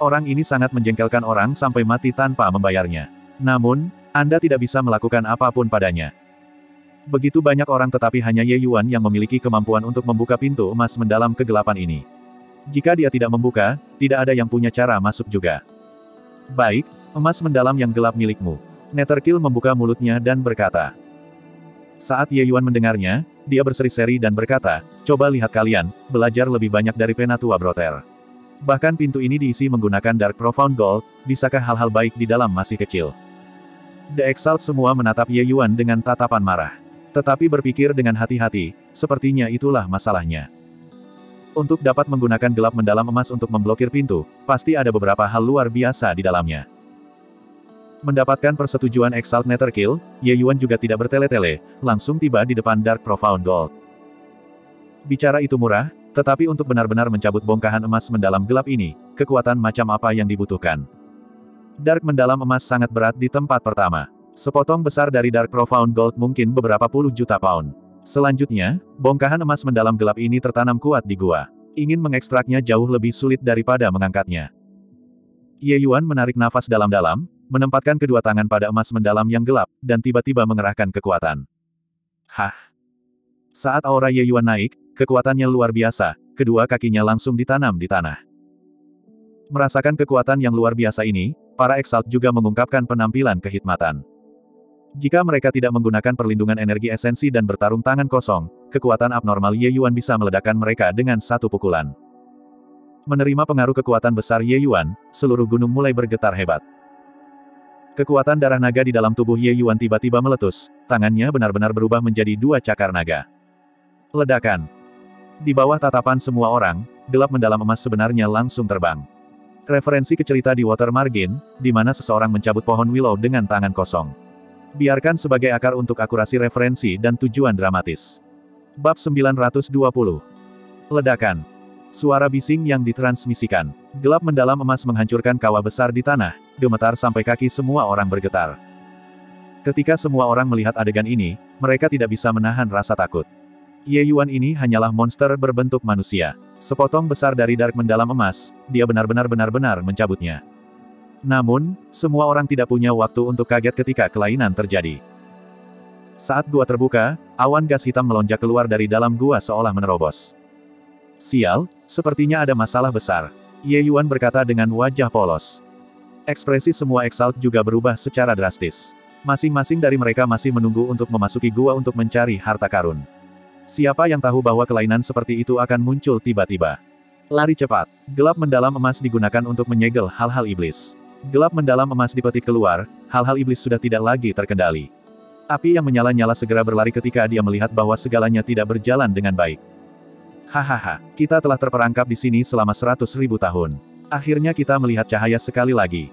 Orang ini sangat menjengkelkan orang sampai mati tanpa membayarnya. Namun, Anda tidak bisa melakukan apa pun padanya. Begitu banyak orang tetapi hanya Ye Yuan yang memiliki kemampuan untuk membuka pintu emas mendalam kegelapan ini. Jika dia tidak membuka, tidak ada yang punya cara masuk juga. Baik, emas mendalam yang gelap milikmu. Netherkill membuka mulutnya dan berkata. Saat Ye Yuan mendengarnya, dia berseri-seri dan berkata, coba lihat kalian, belajar lebih banyak dari Penatua Broter. Bahkan pintu ini diisi menggunakan Dark Profound Gold, bisakah hal-hal baik di dalam masih kecil? The Exalt semua menatap Ye Yuan dengan tatapan marah. Tetapi berpikir dengan hati-hati, sepertinya itulah masalahnya. Untuk dapat menggunakan gelap mendalam emas untuk memblokir pintu, pasti ada beberapa hal luar biasa di dalamnya. Mendapatkan persetujuan Exalt Netherkill, Ye Yuan juga tidak bertele-tele, langsung tiba di depan Dark Profound Gold. Bicara itu murah, tetapi untuk benar-benar mencabut bongkahan emas mendalam gelap ini, kekuatan macam apa yang dibutuhkan? Dark mendalam emas sangat berat di tempat pertama. Sepotong besar dari Dark Profound Gold mungkin beberapa puluh juta pound. Selanjutnya, bongkahan emas mendalam gelap ini tertanam kuat di gua. Ingin mengekstraknya jauh lebih sulit daripada mengangkatnya. Ye Yuan menarik nafas dalam-dalam, menempatkan kedua tangan pada emas mendalam yang gelap, dan tiba-tiba mengerahkan kekuatan. Hah! Saat aura Ye Yuan naik, kekuatannya luar biasa, kedua kakinya langsung ditanam di tanah. Merasakan kekuatan yang luar biasa ini, para Exalt juga mengungkapkan penampilan kehikmatan. Jika mereka tidak menggunakan perlindungan energi esensi dan bertarung tangan kosong, kekuatan abnormal Ye Yuan bisa meledakkan mereka dengan satu pukulan. Menerima pengaruh kekuatan besar Ye Yuan, seluruh gunung mulai bergetar hebat. Kekuatan darah naga di dalam tubuh Ye Yuan tiba-tiba meletus, tangannya benar-benar berubah menjadi dua cakar naga. Ledakan. Di bawah tatapan semua orang, gelap mendalam emas sebenarnya langsung terbang. Referensi ke cerita di Water Margin, di mana seseorang mencabut pohon willow dengan tangan kosong. Biarkan sebagai akar untuk akurasi referensi dan tujuan dramatis. Bab 920. Ledakan. Suara bising yang ditransmisikan. Gelap mendalam emas menghancurkan kawah besar di tanah, gemetar sampai kaki semua orang bergetar. Ketika semua orang melihat adegan ini, mereka tidak bisa menahan rasa takut. Ye Yuan ini hanyalah monster berbentuk manusia. Sepotong besar dari dark mendalam emas, dia benar-benar benar-benar mencabutnya. Namun, semua orang tidak punya waktu untuk kaget ketika kelainan terjadi. Saat gua terbuka, awan gas hitam melonjak keluar dari dalam gua seolah menerobos. Sial, sepertinya ada masalah besar. Ye Yuan berkata dengan wajah polos. Ekspresi semua Exalt juga berubah secara drastis. Masing-masing dari mereka masih menunggu untuk memasuki gua untuk mencari harta karun. Siapa yang tahu bahwa kelainan seperti itu akan muncul tiba-tiba? Lari cepat. Gelap mendalam emas digunakan untuk menyegel hal-hal iblis. Gelap mendalam emas dipetik keluar, hal-hal iblis sudah tidak lagi terkendali. Api yang menyala-nyala segera berlari ketika dia melihat bahwa segalanya tidak berjalan dengan baik. Hahaha, kita telah terperangkap di sini selama seratus ribu tahun. Akhirnya kita melihat cahaya sekali lagi.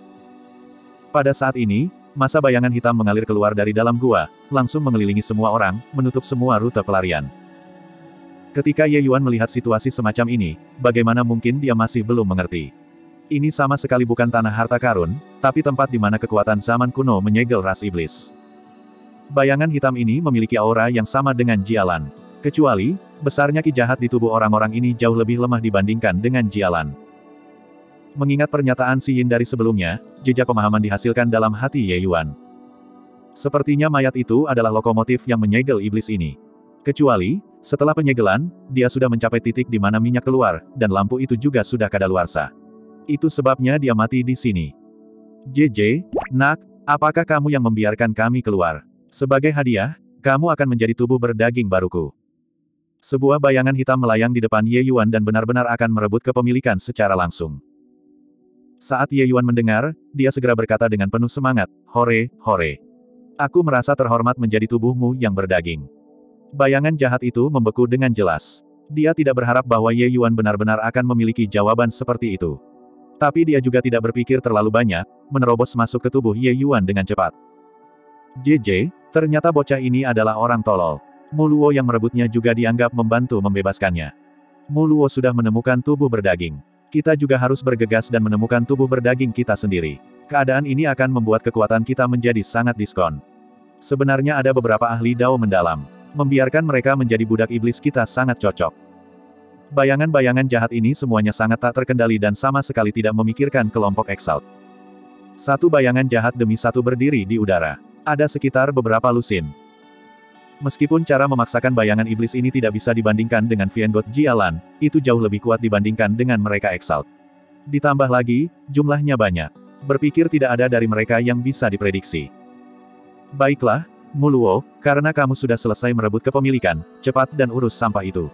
Pada saat ini, masa bayangan hitam mengalir keluar dari dalam gua, langsung mengelilingi semua orang, menutup semua rute pelarian. Ketika Ye Yuan melihat situasi semacam ini, bagaimana mungkin dia masih belum mengerti? Ini sama sekali bukan tanah harta karun, tapi tempat di mana kekuatan zaman kuno menyegel ras iblis. Bayangan hitam ini memiliki aura yang sama dengan Jialan. Kecuali, besarnya ki jahat di tubuh orang-orang ini jauh lebih lemah dibandingkan dengan Jialan. Mengingat pernyataan Si Yin dari sebelumnya, jejak pemahaman dihasilkan dalam hati Ye Yuan. Sepertinya mayat itu adalah lokomotif yang menyegel iblis ini. Kecuali, setelah penyegelan, dia sudah mencapai titik di mana minyak keluar, dan lampu itu juga sudah kadaluarsa. Itu sebabnya dia mati di sini. JJ, nak, apakah kamu yang membiarkan kami keluar? Sebagai hadiah, kamu akan menjadi tubuh berdaging baruku. Sebuah bayangan hitam melayang di depan Ye Yuan dan benar-benar akan merebut kepemilikan secara langsung. Saat Ye Yuan mendengar, dia segera berkata dengan penuh semangat, Hore, hore. Aku merasa terhormat menjadi tubuhmu yang berdaging. Bayangan jahat itu membeku dengan jelas. Dia tidak berharap bahwa Ye Yuan benar-benar akan memiliki jawaban seperti itu. Tapi dia juga tidak berpikir terlalu banyak, menerobos masuk ke tubuh Ye Yuan dengan cepat. JJ, ternyata bocah ini adalah orang tolol. Muluo yang merebutnya juga dianggap membantu membebaskannya. Muluo sudah menemukan tubuh berdaging. Kita juga harus bergegas dan menemukan tubuh berdaging kita sendiri. Keadaan ini akan membuat kekuatan kita menjadi sangat diskon. Sebenarnya ada beberapa ahli Dao mendalam. Membiarkan mereka menjadi budak iblis kita sangat cocok. Bayangan-bayangan jahat ini semuanya sangat tak terkendali dan sama sekali tidak memikirkan kelompok Exalt. Satu bayangan jahat demi satu berdiri di udara. Ada sekitar beberapa lusin. Meskipun cara memaksakan bayangan iblis ini tidak bisa dibandingkan dengan Viengot Jialan, itu jauh lebih kuat dibandingkan dengan mereka Exalt. Ditambah lagi, jumlahnya banyak. Berpikir tidak ada dari mereka yang bisa diprediksi. Baiklah, Muluo, karena kamu sudah selesai merebut kepemilikan, cepat dan urus sampah itu.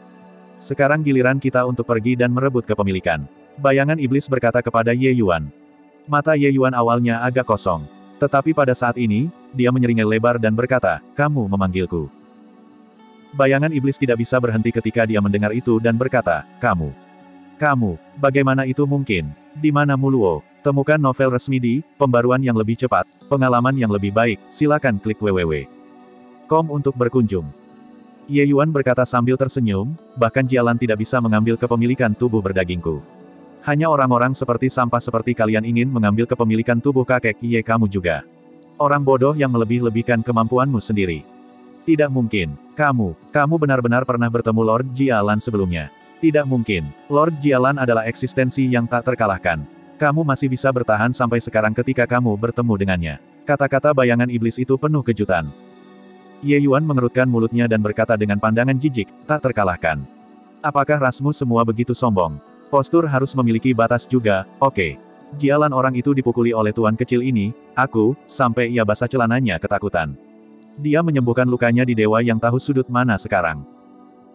Sekarang giliran kita untuk pergi dan merebut kepemilikan. Bayangan iblis berkata kepada Ye Yuan. Mata Ye Yuan awalnya agak kosong. Tetapi pada saat ini, dia menyeringai lebar dan berkata, kamu memanggilku. Bayangan iblis tidak bisa berhenti ketika dia mendengar itu dan berkata, kamu. Kamu, bagaimana itu mungkin? Di mana Muluo? Temukan novel resmi di, pembaruan yang lebih cepat, pengalaman yang lebih baik, silakan klik www. Com untuk berkunjung. Ye Yuan berkata sambil tersenyum, bahkan Jialan tidak bisa mengambil kepemilikan tubuh berdagingku. Hanya orang-orang seperti sampah seperti kalian ingin mengambil kepemilikan tubuh kakek Ye kamu juga. Orang bodoh yang melebih-lebihkan kemampuanmu sendiri. Tidak mungkin. Kamu, kamu benar-benar pernah bertemu Lord Jialan sebelumnya. Tidak mungkin. Lord Jialan adalah eksistensi yang tak terkalahkan. Kamu masih bisa bertahan sampai sekarang ketika kamu bertemu dengannya. Kata-kata bayangan iblis itu penuh kejutan. Ye Yuan mengerutkan mulutnya dan berkata dengan pandangan jijik, tak terkalahkan. Apakah rasmu semua begitu sombong? Postur harus memiliki batas juga, oke. Okay. Jialan orang itu dipukuli oleh tuan kecil ini, aku, sampai ia basah celananya ketakutan. Dia menyembuhkan lukanya di dewa yang tahu sudut mana sekarang.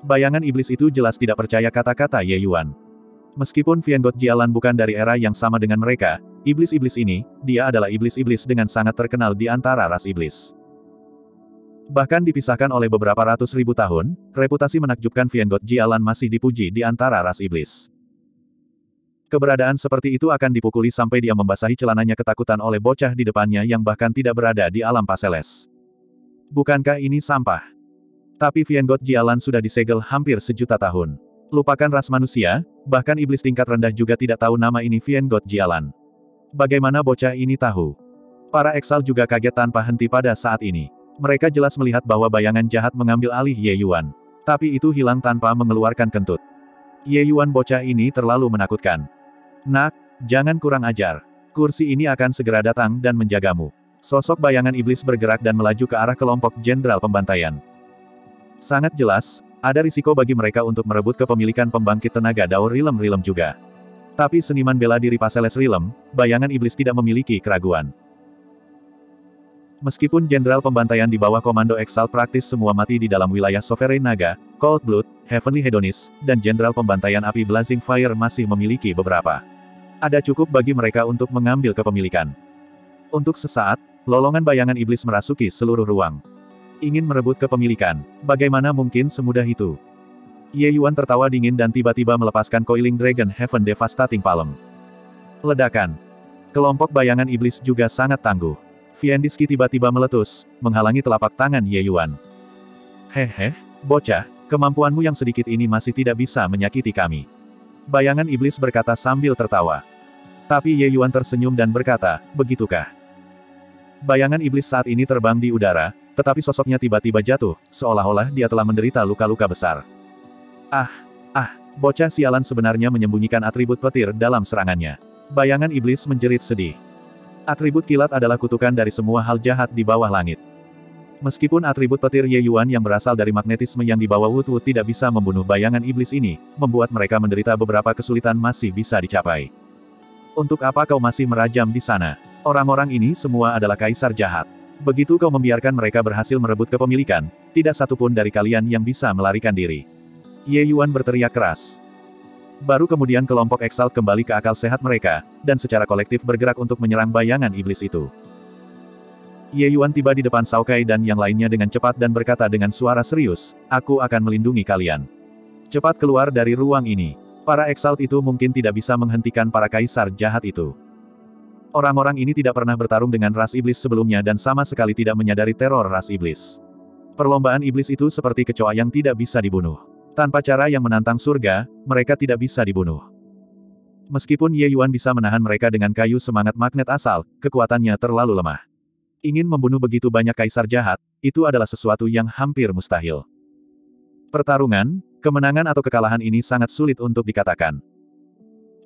Bayangan iblis itu jelas tidak percaya kata-kata Ye Yuan. Meskipun Viengot Jialan bukan dari era yang sama dengan mereka, iblis-iblis ini, dia adalah iblis-iblis dengan sangat terkenal di antara ras iblis. Bahkan dipisahkan oleh beberapa ratus ribu tahun, reputasi menakjubkan Viengot Jialan masih dipuji di antara ras iblis. Keberadaan seperti itu akan dipukuli sampai dia membasahi celananya ketakutan oleh bocah di depannya yang bahkan tidak berada di alam paseles. Bukankah ini sampah? Tapi Viengot Jialan sudah disegel hampir sejuta tahun. Lupakan ras manusia, bahkan iblis tingkat rendah juga tidak tahu nama ini Viengot Jialan. Bagaimana bocah ini tahu? Para eksal juga kaget tanpa henti pada saat ini. Mereka jelas melihat bahwa bayangan jahat mengambil alih Ye Yuan. Tapi itu hilang tanpa mengeluarkan kentut. Ye Yuan bocah ini terlalu menakutkan. Nak, jangan kurang ajar. Kursi ini akan segera datang dan menjagamu. Sosok bayangan iblis bergerak dan melaju ke arah kelompok jenderal pembantaian. Sangat jelas, ada risiko bagi mereka untuk merebut kepemilikan pembangkit tenaga Dao Rilem Rilem juga. Tapi seniman bela diri Paseles Rilem, bayangan iblis tidak memiliki keraguan. Meskipun jenderal pembantaian di bawah komando Exalt praktis semua mati di dalam wilayah Sovereign Naga, Cold Blood, Heavenly Hedonist, dan jenderal pembantaian api Blazing Fire masih memiliki beberapa. Ada cukup bagi mereka untuk mengambil kepemilikan. Untuk sesaat, lolongan bayangan iblis merasuki seluruh ruang. Ingin merebut kepemilikan. Bagaimana mungkin semudah itu? Ye Yuan tertawa dingin dan tiba-tiba melepaskan Coiling Dragon Heaven Devastating Palm. Ledakan. Kelompok bayangan iblis juga sangat tangguh. Viandiski tiba-tiba meletus, menghalangi telapak tangan Ye Yuan. Hehe, bocah, kemampuanmu yang sedikit ini masih tidak bisa menyakiti kami. Bayangan iblis berkata sambil tertawa. Tapi Ye Yuan tersenyum dan berkata, begitukah? Bayangan iblis saat ini terbang di udara, tetapi sosoknya tiba-tiba jatuh, seolah-olah dia telah menderita luka-luka besar. Ah, ah, bocah sialan sebenarnya menyembunyikan atribut petir dalam serangannya. Bayangan iblis menjerit sedih. Atribut kilat adalah kutukan dari semua hal jahat di bawah langit. Meskipun atribut petir Ye Yuan yang berasal dari magnetisme yang dibawa Wood Wood tidak bisa membunuh bayangan iblis ini, membuat mereka menderita beberapa kesulitan masih bisa dicapai. Untuk apa kau masih merajam di sana? Orang-orang ini semua adalah kaisar jahat. Begitu kau membiarkan mereka berhasil merebut kepemilikan, tidak satupun dari kalian yang bisa melarikan diri. Ye Yuan berteriak keras. Baru kemudian kelompok Exalt kembali ke akal sehat mereka, dan secara kolektif bergerak untuk menyerang bayangan iblis itu. Ye Yuan tiba di depan Sao Kai dan yang lainnya dengan cepat dan berkata dengan suara serius, Aku akan melindungi kalian. Cepat keluar dari ruang ini. Para Exalt itu mungkin tidak bisa menghentikan para kaisar jahat itu. Orang-orang ini tidak pernah bertarung dengan ras iblis sebelumnya dan sama sekali tidak menyadari teror ras iblis. Perlombaan iblis itu seperti kecoa yang tidak bisa dibunuh. Tanpa cara yang menantang surga, mereka tidak bisa dibunuh. Meskipun Ye Yuan bisa menahan mereka dengan kayu semangat magnet asal, kekuatannya terlalu lemah. Ingin membunuh begitu banyak kaisar jahat, itu adalah sesuatu yang hampir mustahil. Pertarungan, kemenangan atau kekalahan ini sangat sulit untuk dikatakan.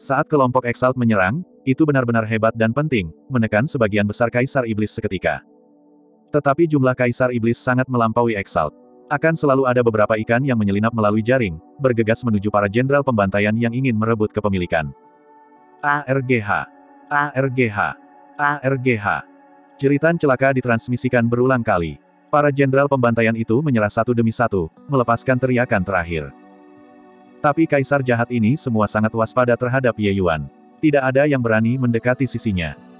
Saat kelompok Exalt menyerang, itu benar-benar hebat dan penting, menekan sebagian besar kaisar iblis seketika. Tetapi jumlah kaisar iblis sangat melampaui Exalt. Akan selalu ada beberapa ikan yang menyelinap melalui jaring, bergegas menuju para jenderal pembantaian yang ingin merebut kepemilikan. ARGH. ARGH. ARGH. Jeritan celaka ditransmisikan berulang kali. Para jenderal pembantaian itu menyerah satu demi satu, melepaskan teriakan terakhir. Tapi kaisar jahat ini semua sangat waspada terhadap Ye Yuan. Tidak ada yang berani mendekati sisinya.